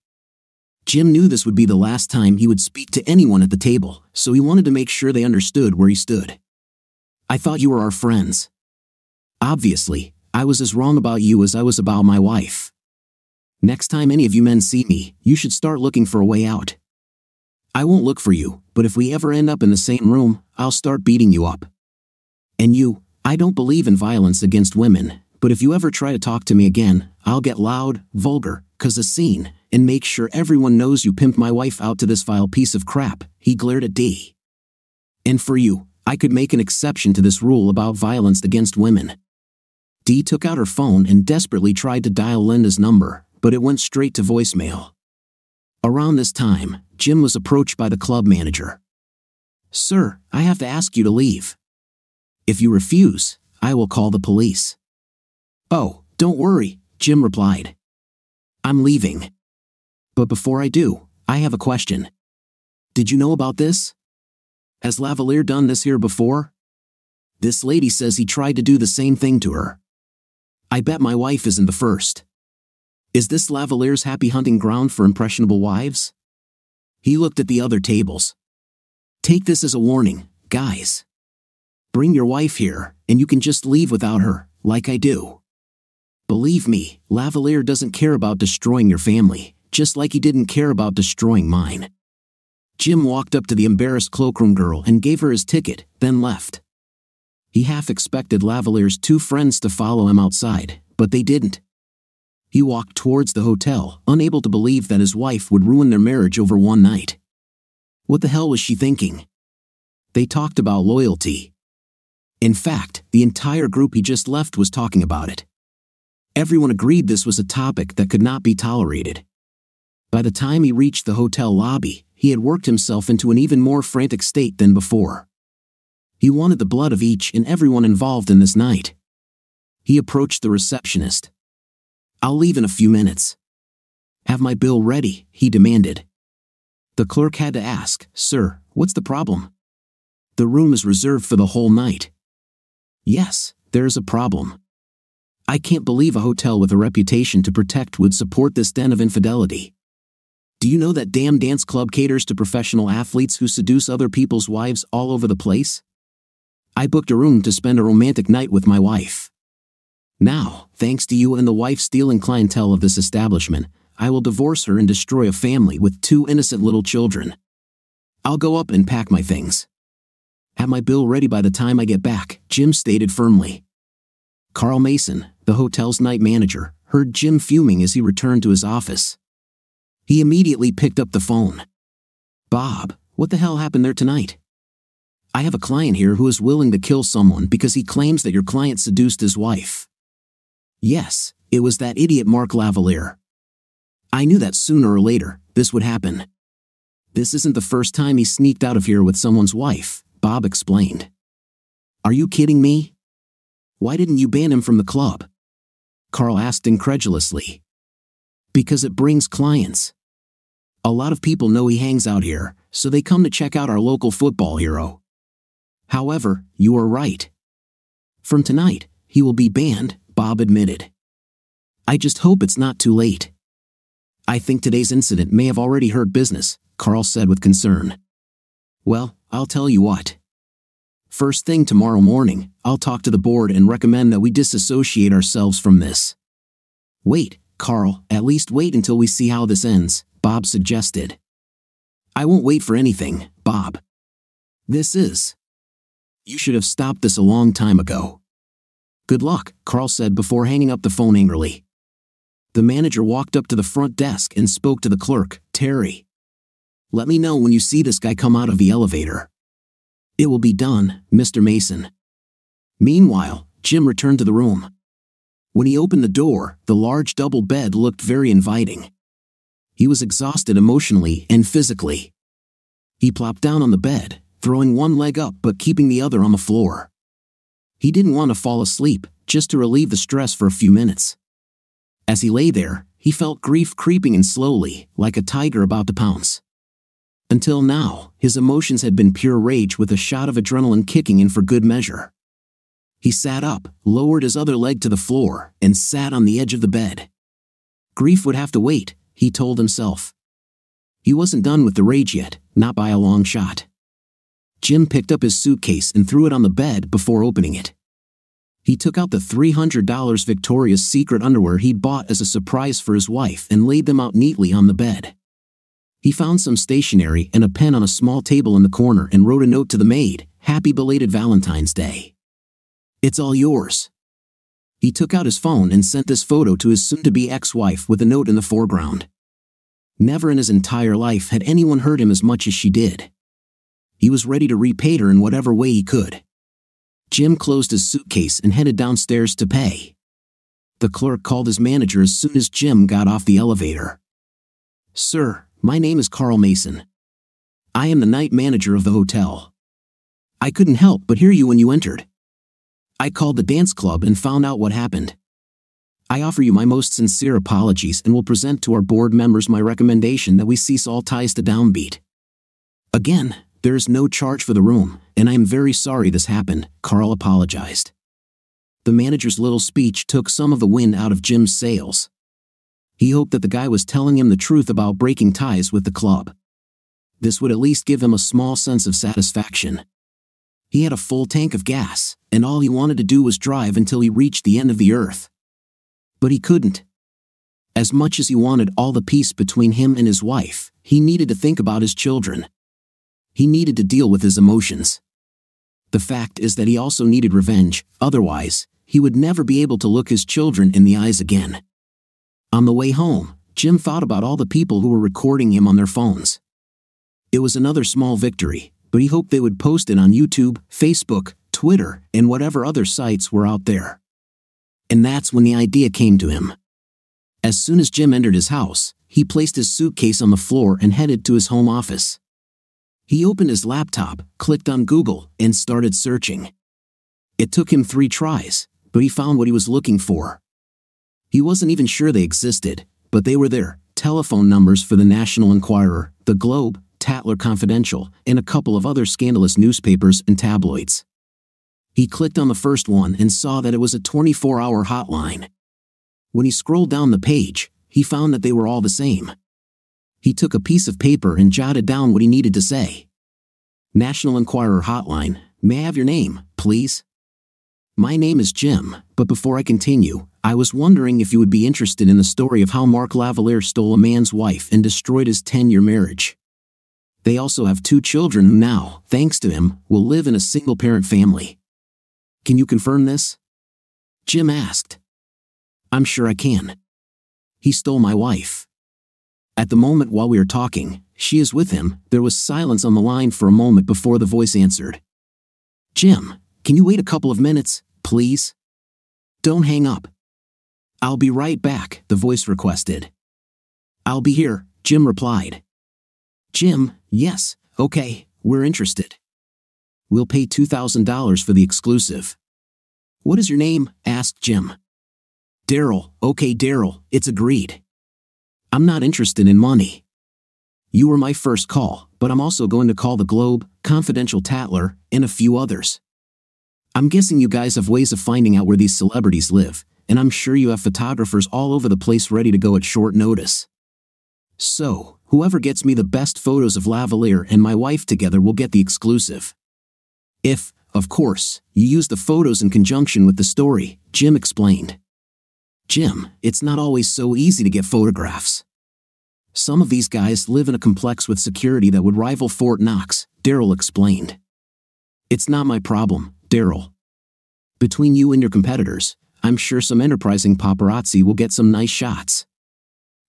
Speaker 2: Jim knew this would be the last time he would speak to anyone at the table, so he wanted to make sure they understood where he stood. I thought you were our friends. Obviously, I was as wrong about you as I was about my wife. Next time any of you men see me, you should start looking for a way out. I won't look for you, but if we ever end up in the same room, I'll start beating you up. And you, I don't believe in violence against women, but if you ever try to talk to me again, I'll get loud, vulgar, cause a scene, and make sure everyone knows you pimped my wife out to this vile piece of crap, he glared at Dee. And for you, I could make an exception to this rule about violence against women. Dee took out her phone and desperately tried to dial Linda's number, but it went straight to voicemail. Around this time, Jim was approached by the club manager. Sir, I have to ask you to leave. If you refuse, I will call the police. Oh, don't worry, Jim replied. I'm leaving. But before I do, I have a question. Did you know about this? Has Lavalier done this here before? This lady says he tried to do the same thing to her. I bet my wife isn't the first. Is this Lavalier's happy hunting ground for impressionable wives? He looked at the other tables. Take this as a warning, guys. Bring your wife here, and you can just leave without her, like I do. Believe me, Lavalier doesn't care about destroying your family, just like he didn't care about destroying mine. Jim walked up to the embarrassed cloakroom girl and gave her his ticket, then left. He half expected Lavalier's two friends to follow him outside, but they didn't. He walked towards the hotel, unable to believe that his wife would ruin their marriage over one night. What the hell was she thinking? They talked about loyalty. In fact, the entire group he just left was talking about it. Everyone agreed this was a topic that could not be tolerated. By the time he reached the hotel lobby, he had worked himself into an even more frantic state than before. He wanted the blood of each and everyone involved in this night. He approached the receptionist. I'll leave in a few minutes. Have my bill ready, he demanded. The clerk had to ask, Sir, what's the problem? The room is reserved for the whole night. Yes, there's a problem. I can't believe a hotel with a reputation to protect would support this den of infidelity. Do you know that damn dance club caters to professional athletes who seduce other people's wives all over the place? I booked a room to spend a romantic night with my wife. Now, thanks to you and the wife stealing clientele of this establishment, I will divorce her and destroy a family with two innocent little children. I'll go up and pack my things. Have my bill ready by the time I get back, Jim stated firmly. Carl Mason, the hotel's night manager, heard Jim fuming as he returned to his office. He immediately picked up the phone. Bob, what the hell happened there tonight? I have a client here who is willing to kill someone because he claims that your client seduced his wife. Yes, it was that idiot Mark Lavalier. I knew that sooner or later, this would happen. This isn't the first time he sneaked out of here with someone's wife, Bob explained. Are you kidding me? Why didn't you ban him from the club? Carl asked incredulously. Because it brings clients. A lot of people know he hangs out here, so they come to check out our local football hero. However, you are right. From tonight, he will be banned, Bob admitted. I just hope it's not too late. I think today's incident may have already hurt business, Carl said with concern. Well, I'll tell you what. First thing tomorrow morning, I'll talk to the board and recommend that we disassociate ourselves from this. Wait, Carl, at least wait until we see how this ends, Bob suggested. I won't wait for anything, Bob. This is. You should have stopped this a long time ago. Good luck, Carl said before hanging up the phone angrily. The manager walked up to the front desk and spoke to the clerk, Terry. Let me know when you see this guy come out of the elevator. It will be done, Mr. Mason. Meanwhile, Jim returned to the room. When he opened the door, the large double bed looked very inviting. He was exhausted emotionally and physically. He plopped down on the bed, throwing one leg up but keeping the other on the floor. He didn't want to fall asleep, just to relieve the stress for a few minutes. As he lay there, he felt grief creeping in slowly, like a tiger about to pounce. Until now, his emotions had been pure rage with a shot of adrenaline kicking in for good measure. He sat up, lowered his other leg to the floor, and sat on the edge of the bed. Grief would have to wait, he told himself. He wasn't done with the rage yet, not by a long shot. Jim picked up his suitcase and threw it on the bed before opening it. He took out the $300 Victoria's Secret underwear he'd bought as a surprise for his wife and laid them out neatly on the bed. He found some stationery and a pen on a small table in the corner and wrote a note to the maid Happy belated Valentine's Day. It's all yours. He took out his phone and sent this photo to his soon to be ex wife with a note in the foreground. Never in his entire life had anyone hurt him as much as she did. He was ready to repay her in whatever way he could. Jim closed his suitcase and headed downstairs to pay. The clerk called his manager as soon as Jim got off the elevator. Sir, my name is Carl Mason. I am the night manager of the hotel. I couldn't help but hear you when you entered. I called the dance club and found out what happened. I offer you my most sincere apologies and will present to our board members my recommendation that we cease all ties to Downbeat. Again, there is no charge for the room, and I am very sorry this happened, Carl apologized. The manager's little speech took some of the wind out of Jim's sails. He hoped that the guy was telling him the truth about breaking ties with the club. This would at least give him a small sense of satisfaction. He had a full tank of gas, and all he wanted to do was drive until he reached the end of the earth. But he couldn't. As much as he wanted all the peace between him and his wife, he needed to think about his children. He needed to deal with his emotions. The fact is that he also needed revenge, otherwise, he would never be able to look his children in the eyes again. On the way home, Jim thought about all the people who were recording him on their phones. It was another small victory, but he hoped they would post it on YouTube, Facebook, Twitter, and whatever other sites were out there. And that's when the idea came to him. As soon as Jim entered his house, he placed his suitcase on the floor and headed to his home office. He opened his laptop, clicked on Google, and started searching. It took him three tries, but he found what he was looking for. He wasn't even sure they existed, but they were there telephone numbers for the National Enquirer, the Globe, Tatler Confidential, and a couple of other scandalous newspapers and tabloids. He clicked on the first one and saw that it was a 24 hour hotline. When he scrolled down the page, he found that they were all the same. He took a piece of paper and jotted down what he needed to say. National Enquirer Hotline, may I have your name, please? My name is Jim, but before I continue, I was wondering if you would be interested in the story of how Mark Lavalier stole a man's wife and destroyed his 10 year marriage. They also have two children who now, thanks to him, will live in a single parent family. Can you confirm this? Jim asked. I'm sure I can. He stole my wife. At the moment while we are talking, she is with him, there was silence on the line for a moment before the voice answered. Jim, can you wait a couple of minutes, please? Don't hang up. I'll be right back, the voice requested. I'll be here, Jim replied. Jim, yes, okay, we're interested. We'll pay $2,000 for the exclusive. What is your name? asked Jim. Daryl, okay, Daryl, it's agreed. I'm not interested in money. You were my first call, but I'm also going to call the Globe, Confidential Tatler, and a few others. I'm guessing you guys have ways of finding out where these celebrities live, and I'm sure you have photographers all over the place ready to go at short notice. So, whoever gets me the best photos of Lavalier and my wife together will get the exclusive. If, of course, you use the photos in conjunction with the story, Jim explained. Jim, it's not always so easy to get photographs. Some of these guys live in a complex with security that would rival Fort Knox, Daryl explained. It's not my problem, Daryl. Between you and your competitors, I'm sure some enterprising paparazzi will get some nice shots.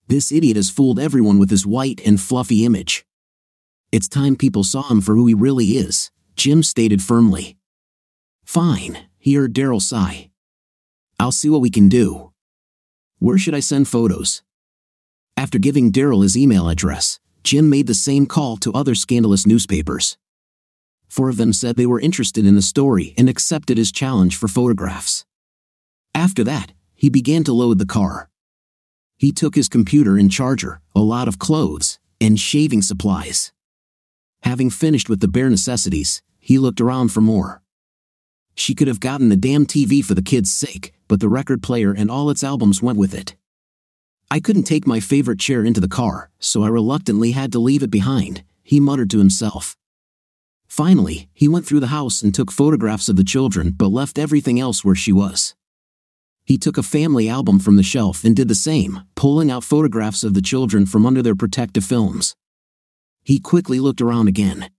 Speaker 2: This idiot has fooled everyone with his white and fluffy image. It's time people saw him for who he really is, Jim stated firmly. Fine, he heard Daryl sigh. I'll see what we can do. Where should I send photos? After giving Daryl his email address, Jim made the same call to other scandalous newspapers. Four of them said they were interested in the story and accepted his challenge for photographs. After that, he began to load the car. He took his computer and charger, a lot of clothes, and shaving supplies. Having finished with the bare necessities, he looked around for more. She could have gotten the damn TV for the kid's sake, but the record player and all its albums went with it. I couldn't take my favorite chair into the car, so I reluctantly had to leave it behind, he muttered to himself. Finally, he went through the house and took photographs of the children but left everything else where she was. He took a family album from the shelf and did the same, pulling out photographs of the children from under their protective films. He quickly looked around again.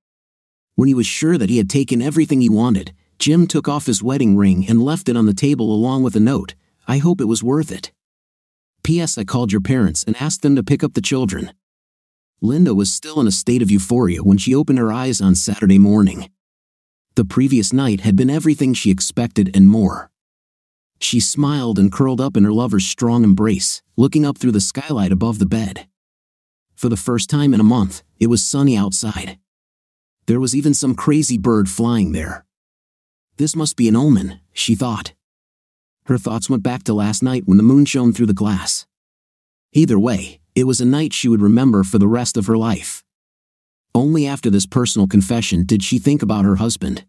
Speaker 2: When he was sure that he had taken everything he wanted, Jim took off his wedding ring and left it on the table along with a note I hope it was worth it. P.S. I called your parents and asked them to pick up the children. Linda was still in a state of euphoria when she opened her eyes on Saturday morning. The previous night had been everything she expected and more. She smiled and curled up in her lover's strong embrace, looking up through the skylight above the bed. For the first time in a month, it was sunny outside. There was even some crazy bird flying there. This must be an omen, she thought. Her thoughts went back to last night when the moon shone through the glass. Either way, it was a night she would remember for the rest of her life. Only after this personal confession did she think about her husband.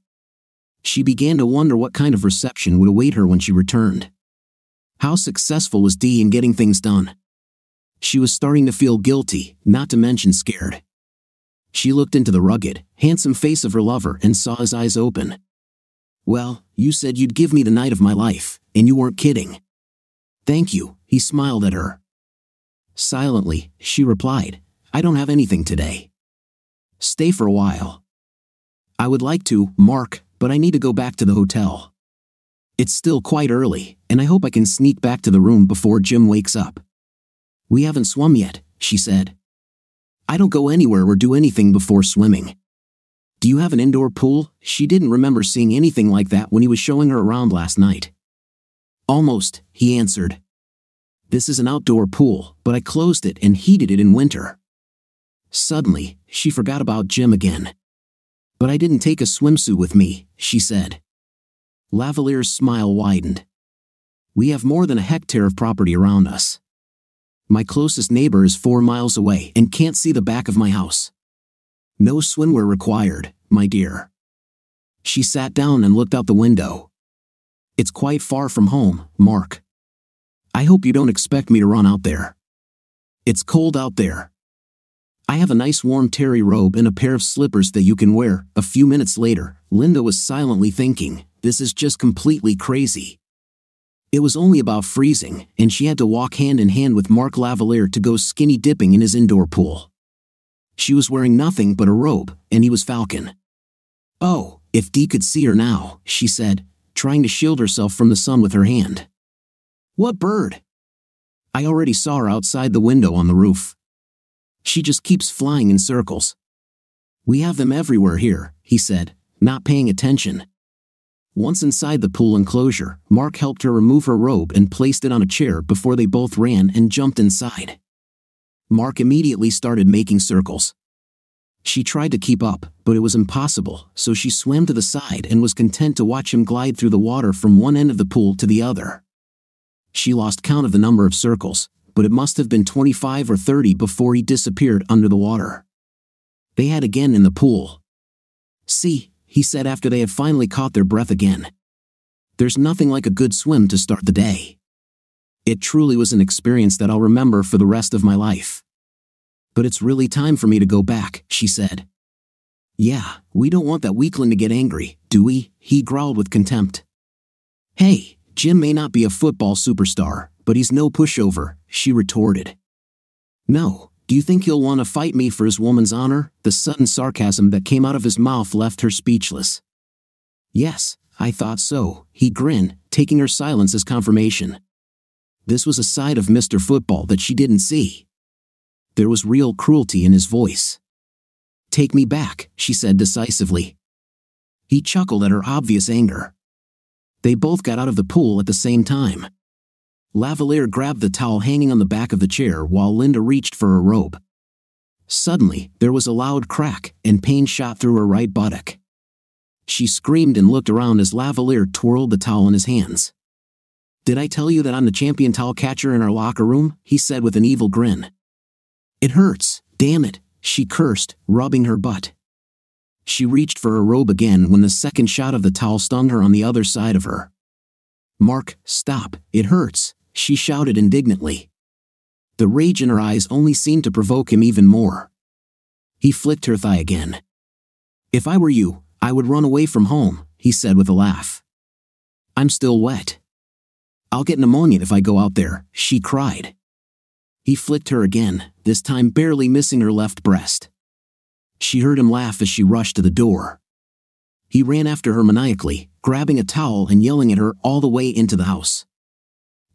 Speaker 2: She began to wonder what kind of reception would await her when she returned. How successful was Dee in getting things done? She was starting to feel guilty, not to mention scared. She looked into the rugged, handsome face of her lover and saw his eyes open. Well, you said you'd give me the night of my life, and you weren't kidding. Thank you, he smiled at her. Silently, she replied, I don't have anything today. Stay for a while. I would like to, Mark, but I need to go back to the hotel. It's still quite early, and I hope I can sneak back to the room before Jim wakes up. We haven't swum yet, she said. I don't go anywhere or do anything before swimming. Do you have an indoor pool? She didn't remember seeing anything like that when he was showing her around last night. Almost, he answered. This is an outdoor pool, but I closed it and heated it in winter. Suddenly, she forgot about Jim again. But I didn't take a swimsuit with me, she said. Lavalier's smile widened. We have more than a hectare of property around us. My closest neighbor is four miles away and can't see the back of my house. No swimwear required, my dear. She sat down and looked out the window. It's quite far from home, Mark. I hope you don't expect me to run out there. It's cold out there, I have a nice warm terry robe and a pair of slippers that you can wear. A few minutes later, Linda was silently thinking, this is just completely crazy. It was only about freezing, and she had to walk hand in hand with Mark Lavalier to go skinny dipping in his indoor pool. She was wearing nothing but a robe, and he was Falcon. Oh, if Dee could see her now, she said, trying to shield herself from the sun with her hand. What bird? I already saw her outside the window on the roof. She just keeps flying in circles. We have them everywhere here, he said, not paying attention. Once inside the pool enclosure, Mark helped her remove her robe and placed it on a chair before they both ran and jumped inside. Mark immediately started making circles. She tried to keep up, but it was impossible, so she swam to the side and was content to watch him glide through the water from one end of the pool to the other. She lost count of the number of circles, but it must have been 25 or 30 before he disappeared under the water. They had again in the pool. See, he said after they had finally caught their breath again. There's nothing like a good swim to start the day. It truly was an experience that I'll remember for the rest of my life. But it's really time for me to go back, she said. Yeah, we don't want that weakling to get angry, do we? He growled with contempt. Hey, Jim may not be a football superstar, but he's no pushover, she retorted. No, do you think he'll want to fight me for his woman's honor? The sudden sarcasm that came out of his mouth left her speechless. Yes, I thought so, he grinned, taking her silence as confirmation. This was a side of Mr. Football that she didn't see. There was real cruelty in his voice. Take me back, she said decisively. He chuckled at her obvious anger. They both got out of the pool at the same time. Lavalier grabbed the towel hanging on the back of the chair while Linda reached for a robe. Suddenly, there was a loud crack, and pain shot through her right buttock. She screamed and looked around as Lavalier twirled the towel in his hands. Did I tell you that I'm the champion towel catcher in our locker room? He said with an evil grin. It hurts, damn it, she cursed, rubbing her butt. She reached for her robe again when the second shot of the towel stung her on the other side of her. Mark, stop, it hurts, she shouted indignantly. The rage in her eyes only seemed to provoke him even more. He flicked her thigh again. If I were you, I would run away from home, he said with a laugh. I'm still wet. I'll get pneumonia if I go out there, she cried. He flicked her again, this time barely missing her left breast. She heard him laugh as she rushed to the door. He ran after her maniacally, grabbing a towel and yelling at her all the way into the house.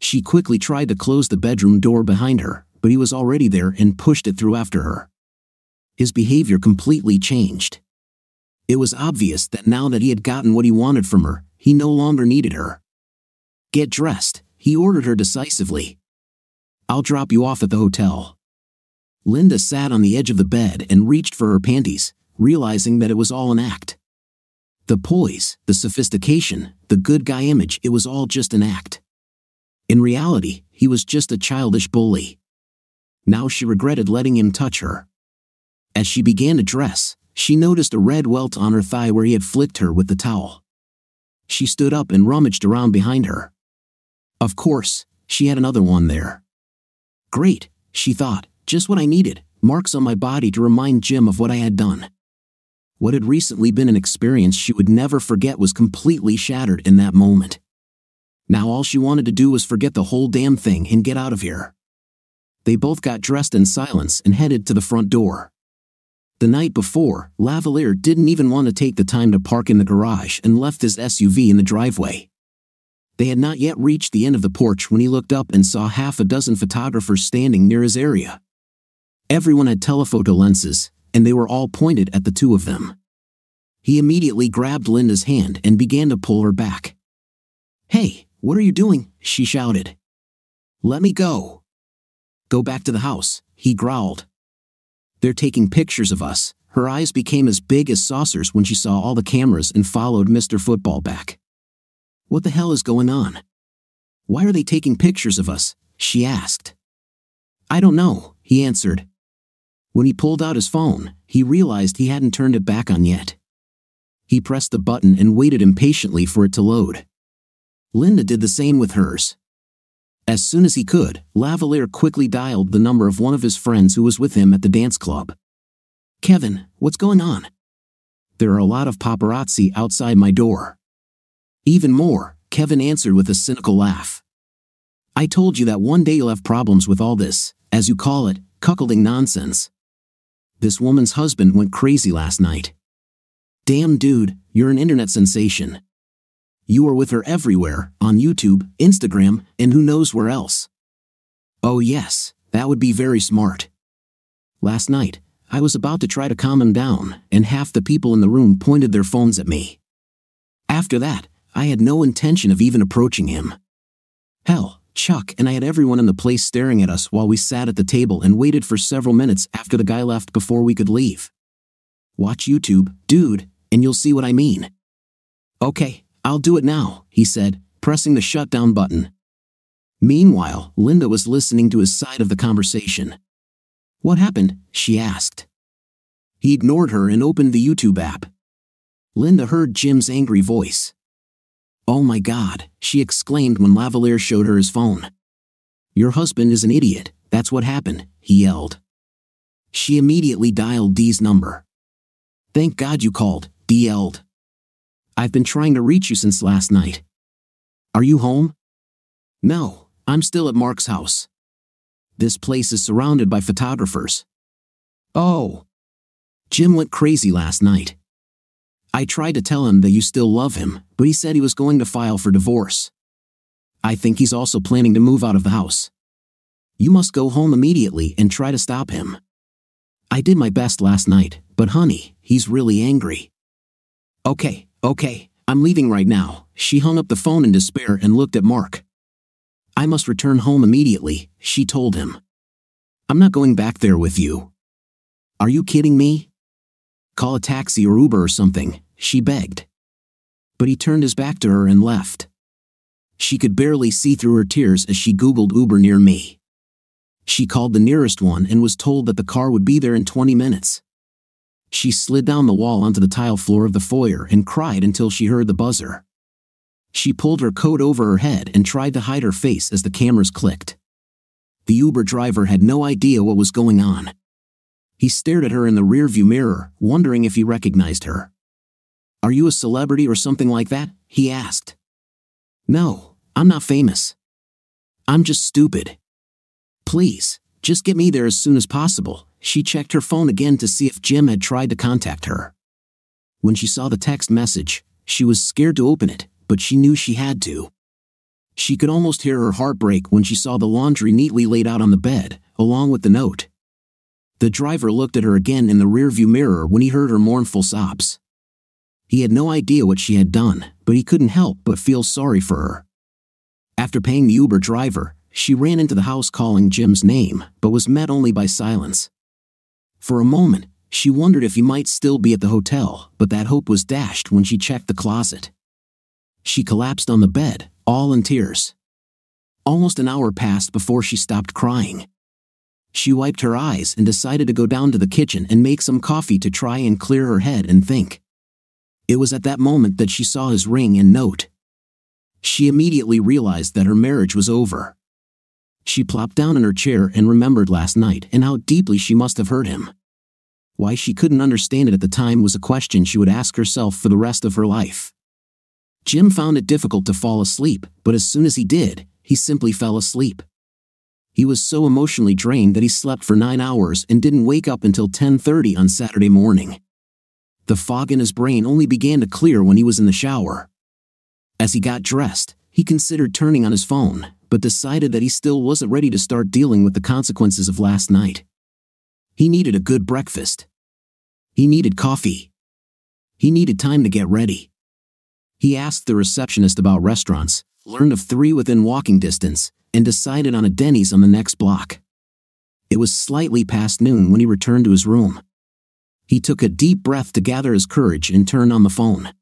Speaker 2: She quickly tried to close the bedroom door behind her, but he was already there and pushed it through after her. His behavior completely changed. It was obvious that now that he had gotten what he wanted from her, he no longer needed her. Get dressed, he ordered her decisively. I'll drop you off at the hotel. Linda sat on the edge of the bed and reached for her panties, realizing that it was all an act. The poise, the sophistication, the good guy image, it was all just an act. In reality, he was just a childish bully. Now she regretted letting him touch her. As she began to dress, she noticed a red welt on her thigh where he had flicked her with the towel. She stood up and rummaged around behind her. Of course, she had another one there. Great, she thought, just what I needed, marks on my body to remind Jim of what I had done. What had recently been an experience she would never forget was completely shattered in that moment. Now all she wanted to do was forget the whole damn thing and get out of here. They both got dressed in silence and headed to the front door. The night before, Lavalier didn't even want to take the time to park in the garage and left his SUV in the driveway. They had not yet reached the end of the porch when he looked up and saw half a dozen photographers standing near his area. Everyone had telephoto lenses, and they were all pointed at the two of them. He immediately grabbed Linda's hand and began to pull her back. Hey, what are you doing? she shouted. Let me go. Go back to the house, he growled. They're taking pictures of us. Her eyes became as big as saucers when she saw all the cameras and followed Mr. Football back. What the hell is going on? Why are they taking pictures of us? she asked. I don't know, he answered. When he pulled out his phone, he realized he hadn't turned it back on yet. He pressed the button and waited impatiently for it to load. Linda did the same with hers. As soon as he could, Lavalier quickly dialed the number of one of his friends who was with him at the dance club. Kevin, what's going on? There are a lot of paparazzi outside my door. Even more, Kevin answered with a cynical laugh. I told you that one day you'll have problems with all this, as you call it, cuckolding nonsense. This woman's husband went crazy last night. Damn dude, you're an internet sensation. You are with her everywhere, on YouTube, Instagram, and who knows where else. Oh, yes, that would be very smart. Last night, I was about to try to calm him down, and half the people in the room pointed their phones at me. After that, I had no intention of even approaching him. Hell, Chuck and I had everyone in the place staring at us while we sat at the table and waited for several minutes after the guy left before we could leave. Watch YouTube, dude, and you'll see what I mean. Okay, I'll do it now, he said, pressing the shutdown button. Meanwhile, Linda was listening to his side of the conversation. What happened? she asked. He ignored her and opened the YouTube app. Linda heard Jim's angry voice. Oh my god, she exclaimed when Lavalier showed her his phone. Your husband is an idiot, that's what happened, he yelled. She immediately dialed Dee's number. Thank God you called, Dee yelled. I've been trying to reach you since last night. Are you home? No, I'm still at Mark's house. This place is surrounded by photographers. Oh. Jim went crazy last night. I tried to tell him that you still love him, but he said he was going to file for divorce. I think he's also planning to move out of the house. You must go home immediately and try to stop him. I did my best last night, but honey, he's really angry. Okay, okay, I'm leaving right now. She hung up the phone in despair and looked at Mark. I must return home immediately, she told him. I'm not going back there with you. Are you kidding me? Call a taxi or Uber or something, she begged. But he turned his back to her and left. She could barely see through her tears as she Googled Uber near me. She called the nearest one and was told that the car would be there in 20 minutes. She slid down the wall onto the tile floor of the foyer and cried until she heard the buzzer. She pulled her coat over her head and tried to hide her face as the cameras clicked. The Uber driver had no idea what was going on. He stared at her in the rearview mirror, wondering if he recognized her. Are you a celebrity or something like that? he asked. No, I'm not famous. I'm just stupid. Please, just get me there as soon as possible. She checked her phone again to see if Jim had tried to contact her. When she saw the text message, she was scared to open it, but she knew she had to. She could almost hear her heart break when she saw the laundry neatly laid out on the bed, along with the note. The driver looked at her again in the rearview mirror when he heard her mournful sobs. He had no idea what she had done, but he couldn't help but feel sorry for her. After paying the Uber driver, she ran into the house calling Jim's name, but was met only by silence. For a moment, she wondered if he might still be at the hotel, but that hope was dashed when she checked the closet. She collapsed on the bed, all in tears. Almost an hour passed before she stopped crying. She wiped her eyes and decided to go down to the kitchen and make some coffee to try and clear her head and think. It was at that moment that she saw his ring and note. She immediately realized that her marriage was over. She plopped down in her chair and remembered last night and how deeply she must have hurt him. Why she couldn't understand it at the time was a question she would ask herself for the rest of her life. Jim found it difficult to fall asleep, but as soon as he did, he simply fell asleep. He was so emotionally drained that he slept for 9 hours and didn't wake up until 10:30 on Saturday morning. The fog in his brain only began to clear when he was in the shower. As he got dressed, he considered turning on his phone, but decided that he still wasn't ready to start dealing with the consequences of last night. He needed a good breakfast. He needed coffee. He needed time to get ready. He asked the receptionist about restaurants, learned of three within walking distance, and decided on a Denny's on the next block. It was slightly past noon when he returned to his room. He took a deep breath to gather his courage and turned on the phone.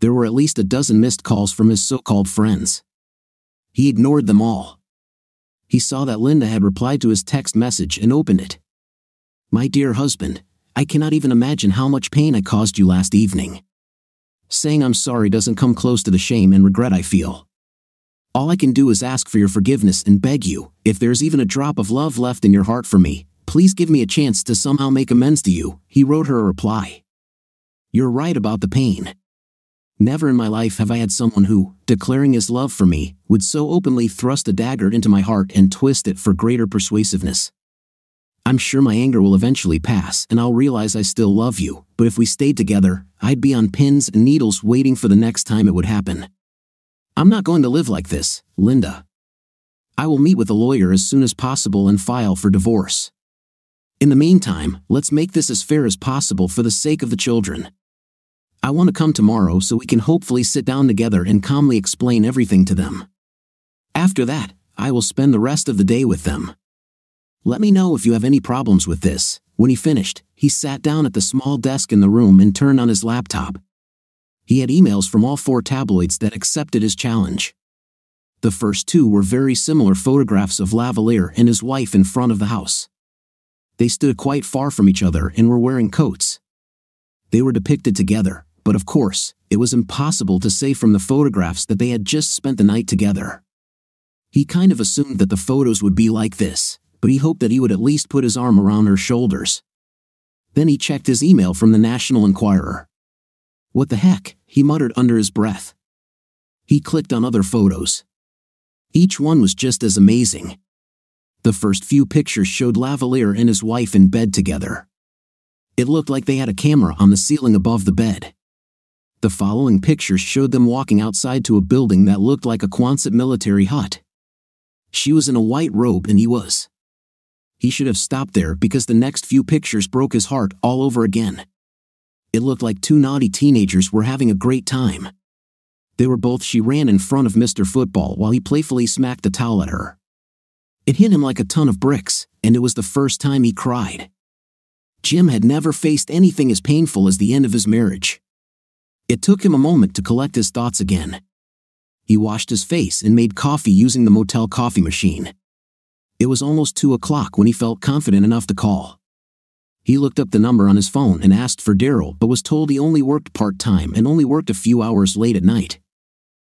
Speaker 2: There were at least a dozen missed calls from his so called friends. He ignored them all. He saw that Linda had replied to his text message and opened it. My dear husband, I cannot even imagine how much pain I caused you last evening. Saying I'm sorry doesn't come close to the shame and regret I feel. All I can do is ask for your forgiveness and beg you, if there's even a drop of love left in your heart for me, please give me a chance to somehow make amends to you, he wrote her a reply. You're right about the pain. Never in my life have I had someone who, declaring his love for me, would so openly thrust a dagger into my heart and twist it for greater persuasiveness. I'm sure my anger will eventually pass and I'll realize I still love you, but if we stayed together, I'd be on pins and needles waiting for the next time it would happen. I'm not going to live like this, Linda. I will meet with a lawyer as soon as possible and file for divorce. In the meantime, let's make this as fair as possible for the sake of the children. I want to come tomorrow so we can hopefully sit down together and calmly explain everything to them. After that, I will spend the rest of the day with them. Let me know if you have any problems with this. When he finished, he sat down at the small desk in the room and turned on his laptop. He had emails from all four tabloids that accepted his challenge. The first two were very similar photographs of Lavalier and his wife in front of the house. They stood quite far from each other and were wearing coats. They were depicted together, but of course, it was impossible to say from the photographs that they had just spent the night together. He kind of assumed that the photos would be like this, but he hoped that he would at least put his arm around her shoulders. Then he checked his email from the National Enquirer. What the heck, he muttered under his breath. He clicked on other photos. Each one was just as amazing. The first few pictures showed Lavalier and his wife in bed together. It looked like they had a camera on the ceiling above the bed. The following pictures showed them walking outside to a building that looked like a Quonset military hut. She was in a white robe and he was. He should have stopped there because the next few pictures broke his heart all over again. It looked like two naughty teenagers were having a great time. They were both she ran in front of Mr. Football while he playfully smacked the towel at her. It hit him like a ton of bricks, and it was the first time he cried. Jim had never faced anything as painful as the end of his marriage. It took him a moment to collect his thoughts again. He washed his face and made coffee using the motel coffee machine. It was almost two o'clock when he felt confident enough to call. He looked up the number on his phone and asked for Daryl, but was told he only worked part time and only worked a few hours late at night.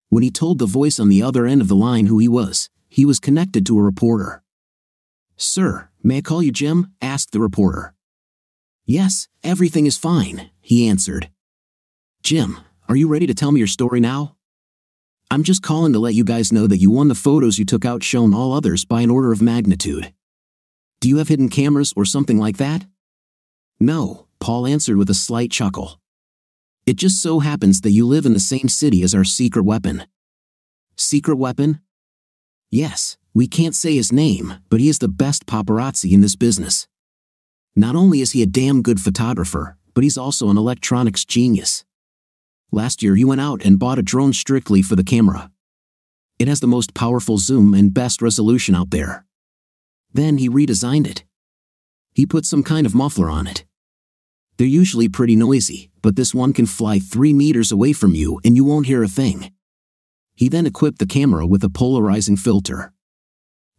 Speaker 2: When he told the voice on the other end of the line who he was, he was connected to a reporter. Sir, may I call you Jim? asked the reporter. Yes, everything is fine, he answered. Jim, are you ready to tell me your story now? I'm just calling to let you guys know that you won the photos you took out shown all others by an order of magnitude. Do you have hidden cameras or something like that? No, Paul answered with a slight chuckle. It just so happens that you live in the same city as our secret weapon. Secret weapon? Yes, we can't say his name, but he is the best paparazzi in this business. Not only is he a damn good photographer, but he's also an electronics genius. Last year, he went out and bought a drone strictly for the camera. It has the most powerful zoom and best resolution out there. Then he redesigned it. He put some kind of muffler on it. They're usually pretty noisy, but this one can fly 3 meters away from you and you won't hear a thing. He then equipped the camera with a polarizing filter.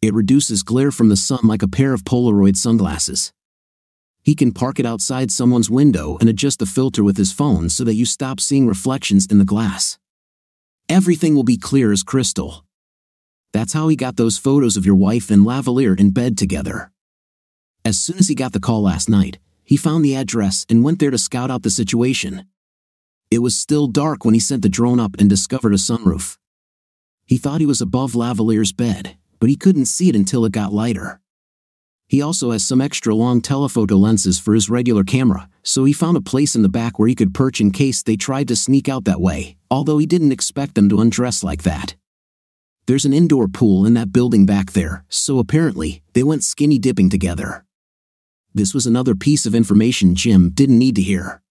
Speaker 2: It reduces glare from the sun like a pair of Polaroid sunglasses. He can park it outside someone's window and adjust the filter with his phone so that you stop seeing reflections in the glass. Everything will be clear as crystal. That's how he got those photos of your wife and Lavalier in bed together. As soon as he got the call last night, he found the address and went there to scout out the situation. It was still dark when he sent the drone up and discovered a sunroof. He thought he was above Lavalier's bed, but he couldn't see it until it got lighter. He also has some extra long telephoto lenses for his regular camera, so he found a place in the back where he could perch in case they tried to sneak out that way, although he didn't expect them to undress like that. There's an indoor pool in that building back there, so apparently, they went skinny dipping together. This was another piece of information Jim didn't need to hear.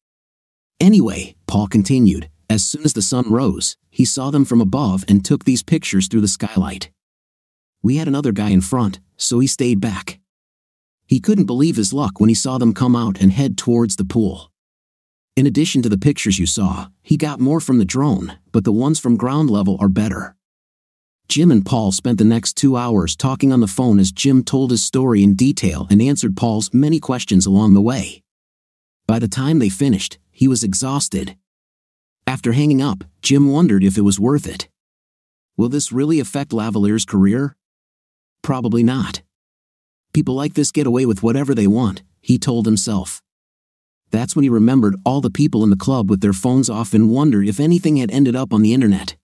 Speaker 2: Anyway, Paul continued, as soon as the sun rose, he saw them from above and took these pictures through the skylight. We had another guy in front, so he stayed back. He couldn't believe his luck when he saw them come out and head towards the pool. In addition to the pictures you saw, he got more from the drone, but the ones from ground level are better. Jim and Paul spent the next two hours talking on the phone as Jim told his story in detail and answered Paul's many questions along the way. By the time they finished, he was exhausted. After hanging up, Jim wondered if it was worth it. Will this really affect Lavalier's career? Probably not. People like this get away with whatever they want, he told himself. That's when he remembered all the people in the club with their phones off and wondered if anything had ended up on the internet.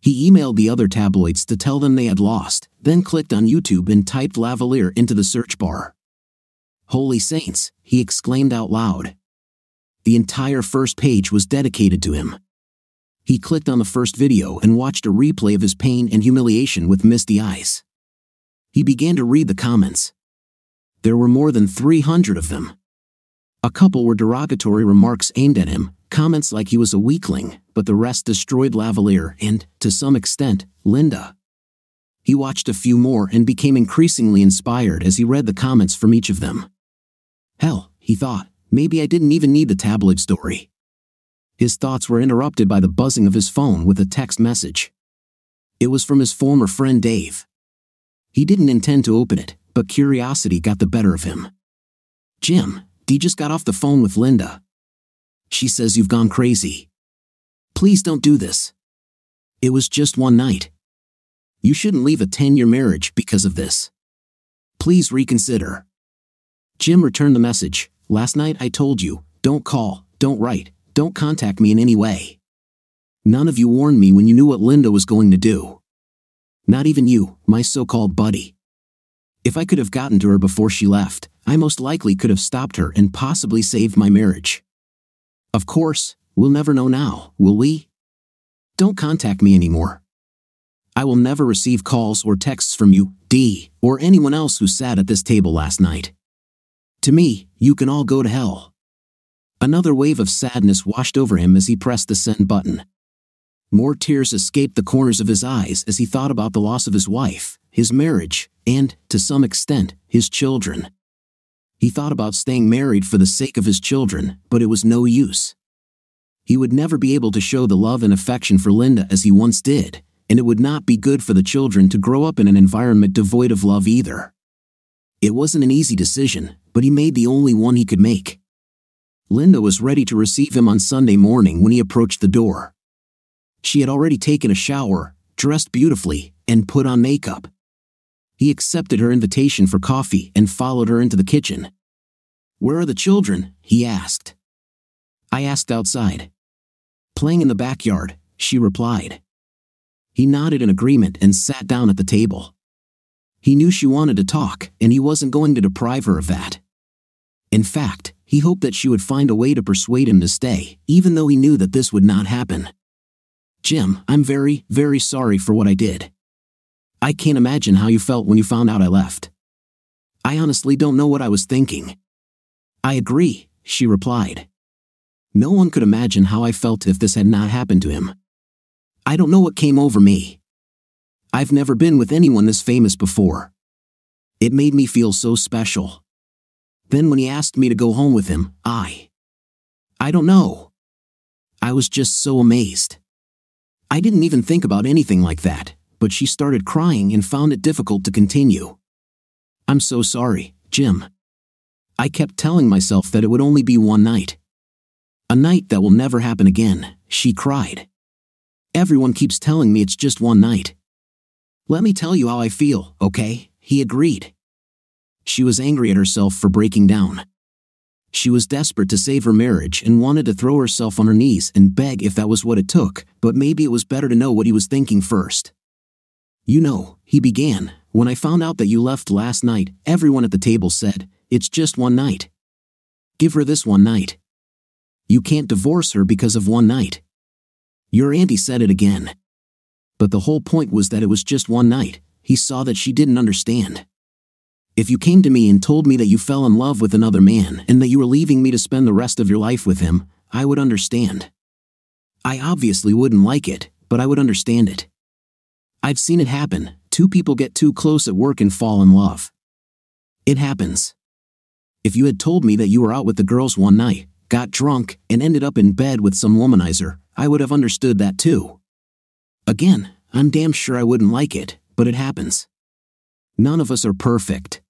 Speaker 2: He emailed the other tabloids to tell them they had lost, then clicked on YouTube and typed Lavalier into the search bar. Holy saints, he exclaimed out loud. The entire first page was dedicated to him. He clicked on the first video and watched a replay of his pain and humiliation with misty eyes. He began to read the comments. There were more than 300 of them. A couple were derogatory remarks aimed at him, comments like he was a weakling, but the rest destroyed Lavalier and, to some extent, Linda. He watched a few more and became increasingly inspired as he read the comments from each of them. Hell, he thought, maybe I didn't even need the tabloid story. His thoughts were interrupted by the buzzing of his phone with a text message. It was from his former friend Dave. He didn't intend to open it, but curiosity got the better of him. Jim, Dee just got off the phone with Linda. She says you've gone crazy. Please don't do this. It was just one night. You shouldn't leave a 10 year marriage because of this. Please reconsider. Jim returned the message Last night I told you, don't call, don't write, don't contact me in any way. None of you warned me when you knew what Linda was going to do. Not even you, my so called buddy. If I could have gotten to her before she left, I most likely could have stopped her and possibly saved my marriage. Of course, we'll never know now, will we? Don't contact me anymore. I will never receive calls or texts from you, Dee, or anyone else who sat at this table last night. To me, you can all go to hell. Another wave of sadness washed over him as he pressed the send button. More tears escaped the corners of his eyes as he thought about the loss of his wife, his marriage, and, to some extent, his children. He thought about staying married for the sake of his children, but it was no use. He would never be able to show the love and affection for Linda as he once did, and it would not be good for the children to grow up in an environment devoid of love either. It wasn't an easy decision, but he made the only one he could make. Linda was ready to receive him on Sunday morning when he approached the door. She had already taken a shower, dressed beautifully, and put on makeup. He accepted her invitation for coffee and followed her into the kitchen. Where are the children? he asked. I asked outside. Playing in the backyard, she replied. He nodded in agreement and sat down at the table. He knew she wanted to talk, and he wasn't going to deprive her of that. In fact, he hoped that she would find a way to persuade him to stay, even though he knew that this would not happen. Jim, I'm very, very sorry for what I did. I can't imagine how you felt when you found out I left. I honestly don't know what I was thinking. I agree, she replied. No one could imagine how I felt if this had not happened to him. I don't know what came over me. I've never been with anyone this famous before. It made me feel so special. Then when he asked me to go home with him, I. I don't know. I was just so amazed. I didn't even think about anything like that, but she started crying and found it difficult to continue. I'm so sorry, Jim. I kept telling myself that it would only be one night. A night that will never happen again, she cried. Everyone keeps telling me it's just one night. Let me tell you how I feel, okay? He agreed. She was angry at herself for breaking down. She was desperate to save her marriage and wanted to throw herself on her knees and beg if that was what it took, but maybe it was better to know what he was thinking first. You know, he began, when I found out that you left last night, everyone at the table said, it's just one night. Give her this one night. You can't divorce her because of one night. Your auntie said it again but the whole point was that it was just one night. He saw that she didn't understand. If you came to me and told me that you fell in love with another man and that you were leaving me to spend the rest of your life with him, I would understand. I obviously wouldn't like it, but I would understand it. I've seen it happen two people get too close at work and fall in love. It happens. If you had told me that you were out with the girls one night, got drunk, and ended up in bed with some womanizer, I would have understood that too. Again, I'm damn sure I wouldn't like it, but it happens. None of us are perfect.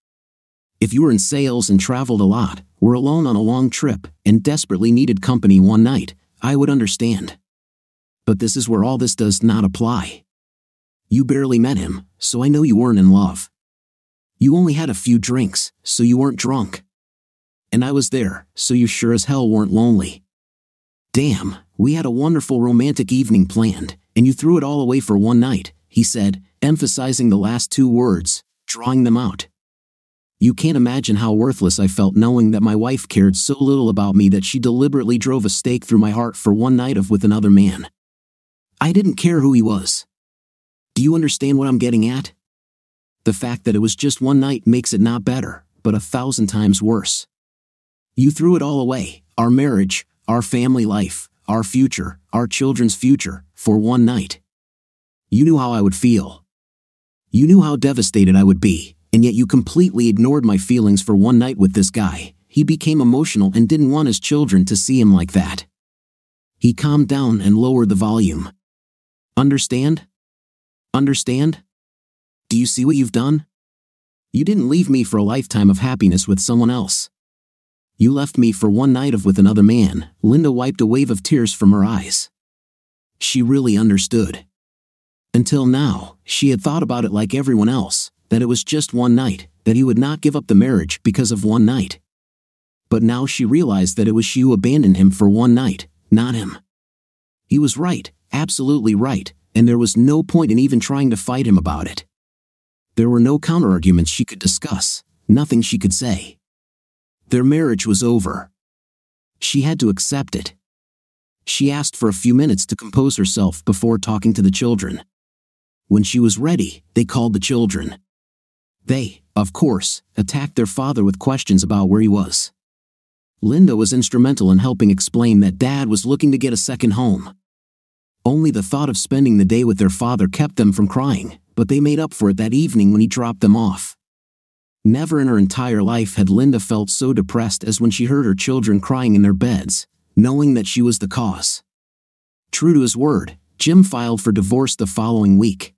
Speaker 2: If you were in sales and traveled a lot, were alone on a long trip, and desperately needed company one night, I would understand. But this is where all this does not apply. You barely met him, so I know you weren't in love. You only had a few drinks, so you weren't drunk. And I was there, so you sure as hell weren't lonely. Damn, we had a wonderful romantic evening planned, and you threw it all away for one night, he said, emphasizing the last two words, drawing them out. You can't imagine how worthless I felt knowing that my wife cared so little about me that she deliberately drove a stake through my heart for one night of with another man. I didn't care who he was. Do you understand what I'm getting at? The fact that it was just one night makes it not better, but a thousand times worse. You threw it all away our marriage, our family life, our future, our children's future, for one night. You knew how I would feel. You knew how devastated I would be, and yet you completely ignored my feelings for one night with this guy. He became emotional and didn't want his children to see him like that. He calmed down and lowered the volume. Understand? Understand? Do you see what you've done? You didn't leave me for a lifetime of happiness with someone else. You left me for one night of with another man. Linda wiped a wave of tears from her eyes. She really understood. Until now, she had thought about it like everyone else, that it was just one night, that he would not give up the marriage because of one night. But now she realized that it was she who abandoned him for one night, not him. He was right, absolutely right, and there was no point in even trying to fight him about it. There were no counterarguments she could discuss, nothing she could say. Their marriage was over. She had to accept it. She asked for a few minutes to compose herself before talking to the children. When she was ready, they called the children. They, of course, attacked their father with questions about where he was. Linda was instrumental in helping explain that dad was looking to get a second home. Only the thought of spending the day with their father kept them from crying, but they made up for it that evening when he dropped them off. Never in her entire life had Linda felt so depressed as when she heard her children crying in their beds, knowing that she was the cause. True to his word, Jim filed for divorce the following week.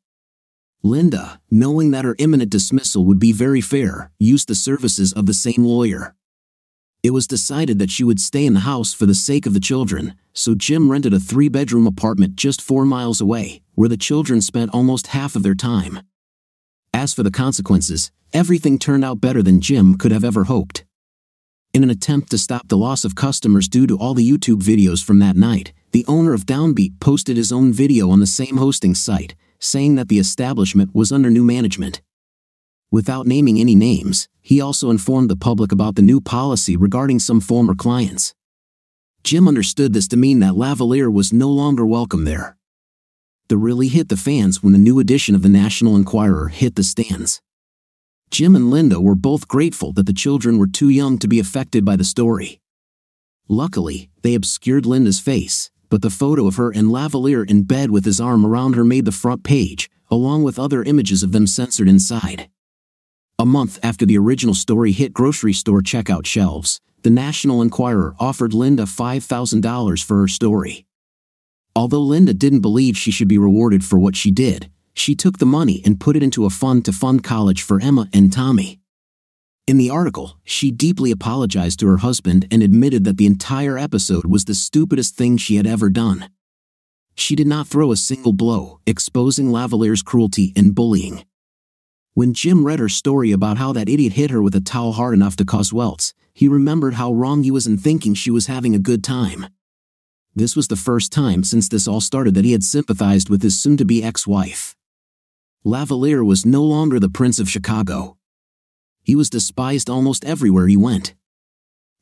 Speaker 2: Linda, knowing that her imminent dismissal would be very fair, used the services of the same lawyer. It was decided that she would stay in the house for the sake of the children, so Jim rented a three bedroom apartment just four miles away, where the children spent almost half of their time. As for the consequences, everything turned out better than Jim could have ever hoped. In an attempt to stop the loss of customers due to all the YouTube videos from that night, the owner of Downbeat posted his own video on the same hosting site, saying that the establishment was under new management. Without naming any names, he also informed the public about the new policy regarding some former clients. Jim understood this to mean that Lavalier was no longer welcome there. The really hit the fans when the new edition of the National Enquirer hit the stands. Jim and Linda were both grateful that the children were too young to be affected by the story. Luckily, they obscured Linda's face, but the photo of her and Lavalier in bed with his arm around her made the front page, along with other images of them censored inside. A month after the original story hit grocery store checkout shelves, the National Enquirer offered Linda $5,000 for her story. Although Linda didn't believe she should be rewarded for what she did, she took the money and put it into a fund to fund college for Emma and Tommy. In the article, she deeply apologized to her husband and admitted that the entire episode was the stupidest thing she had ever done. She did not throw a single blow, exposing Lavalier's cruelty and bullying. When Jim read her story about how that idiot hit her with a towel hard enough to cause welts, he remembered how wrong he was in thinking she was having a good time. This was the first time since this all started that he had sympathized with his soon to be ex wife. Lavalier was no longer the Prince of Chicago. He was despised almost everywhere he went.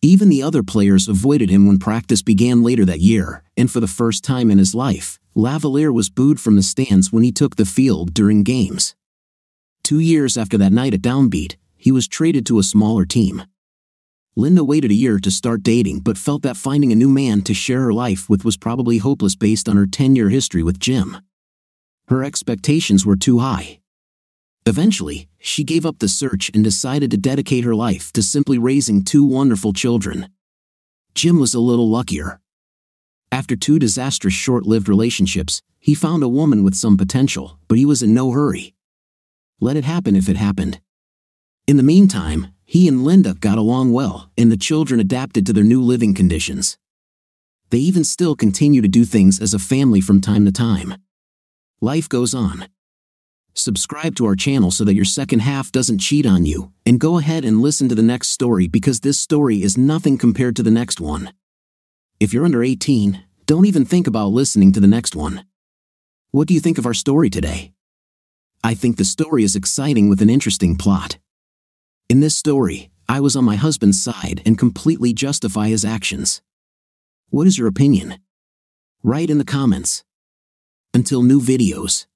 Speaker 2: Even the other players avoided him when practice began later that year, and for the first time in his life, Lavalier was booed from the stands when he took the field during games. Two years after that night at Downbeat, he was traded to a smaller team. Linda waited a year to start dating but felt that finding a new man to share her life with was probably hopeless based on her 10 year history with Jim. Her expectations were too high. Eventually, she gave up the search and decided to dedicate her life to simply raising two wonderful children. Jim was a little luckier. After two disastrous short lived relationships, he found a woman with some potential, but he was in no hurry. Let it happen if it happened. In the meantime, he and Linda got along well, and the children adapted to their new living conditions. They even still continue to do things as a family from time to time. Life goes on. Subscribe to our channel so that your second half doesn't cheat on you, and go ahead and listen to the next story because this story is nothing compared to the next one. If you're under 18, don't even think about listening to the next one. What do you think of our story today? I think the story is exciting with an interesting plot. In this story, I was on my husband's side and completely justify his actions. What is your opinion? Write in the comments. Until new videos.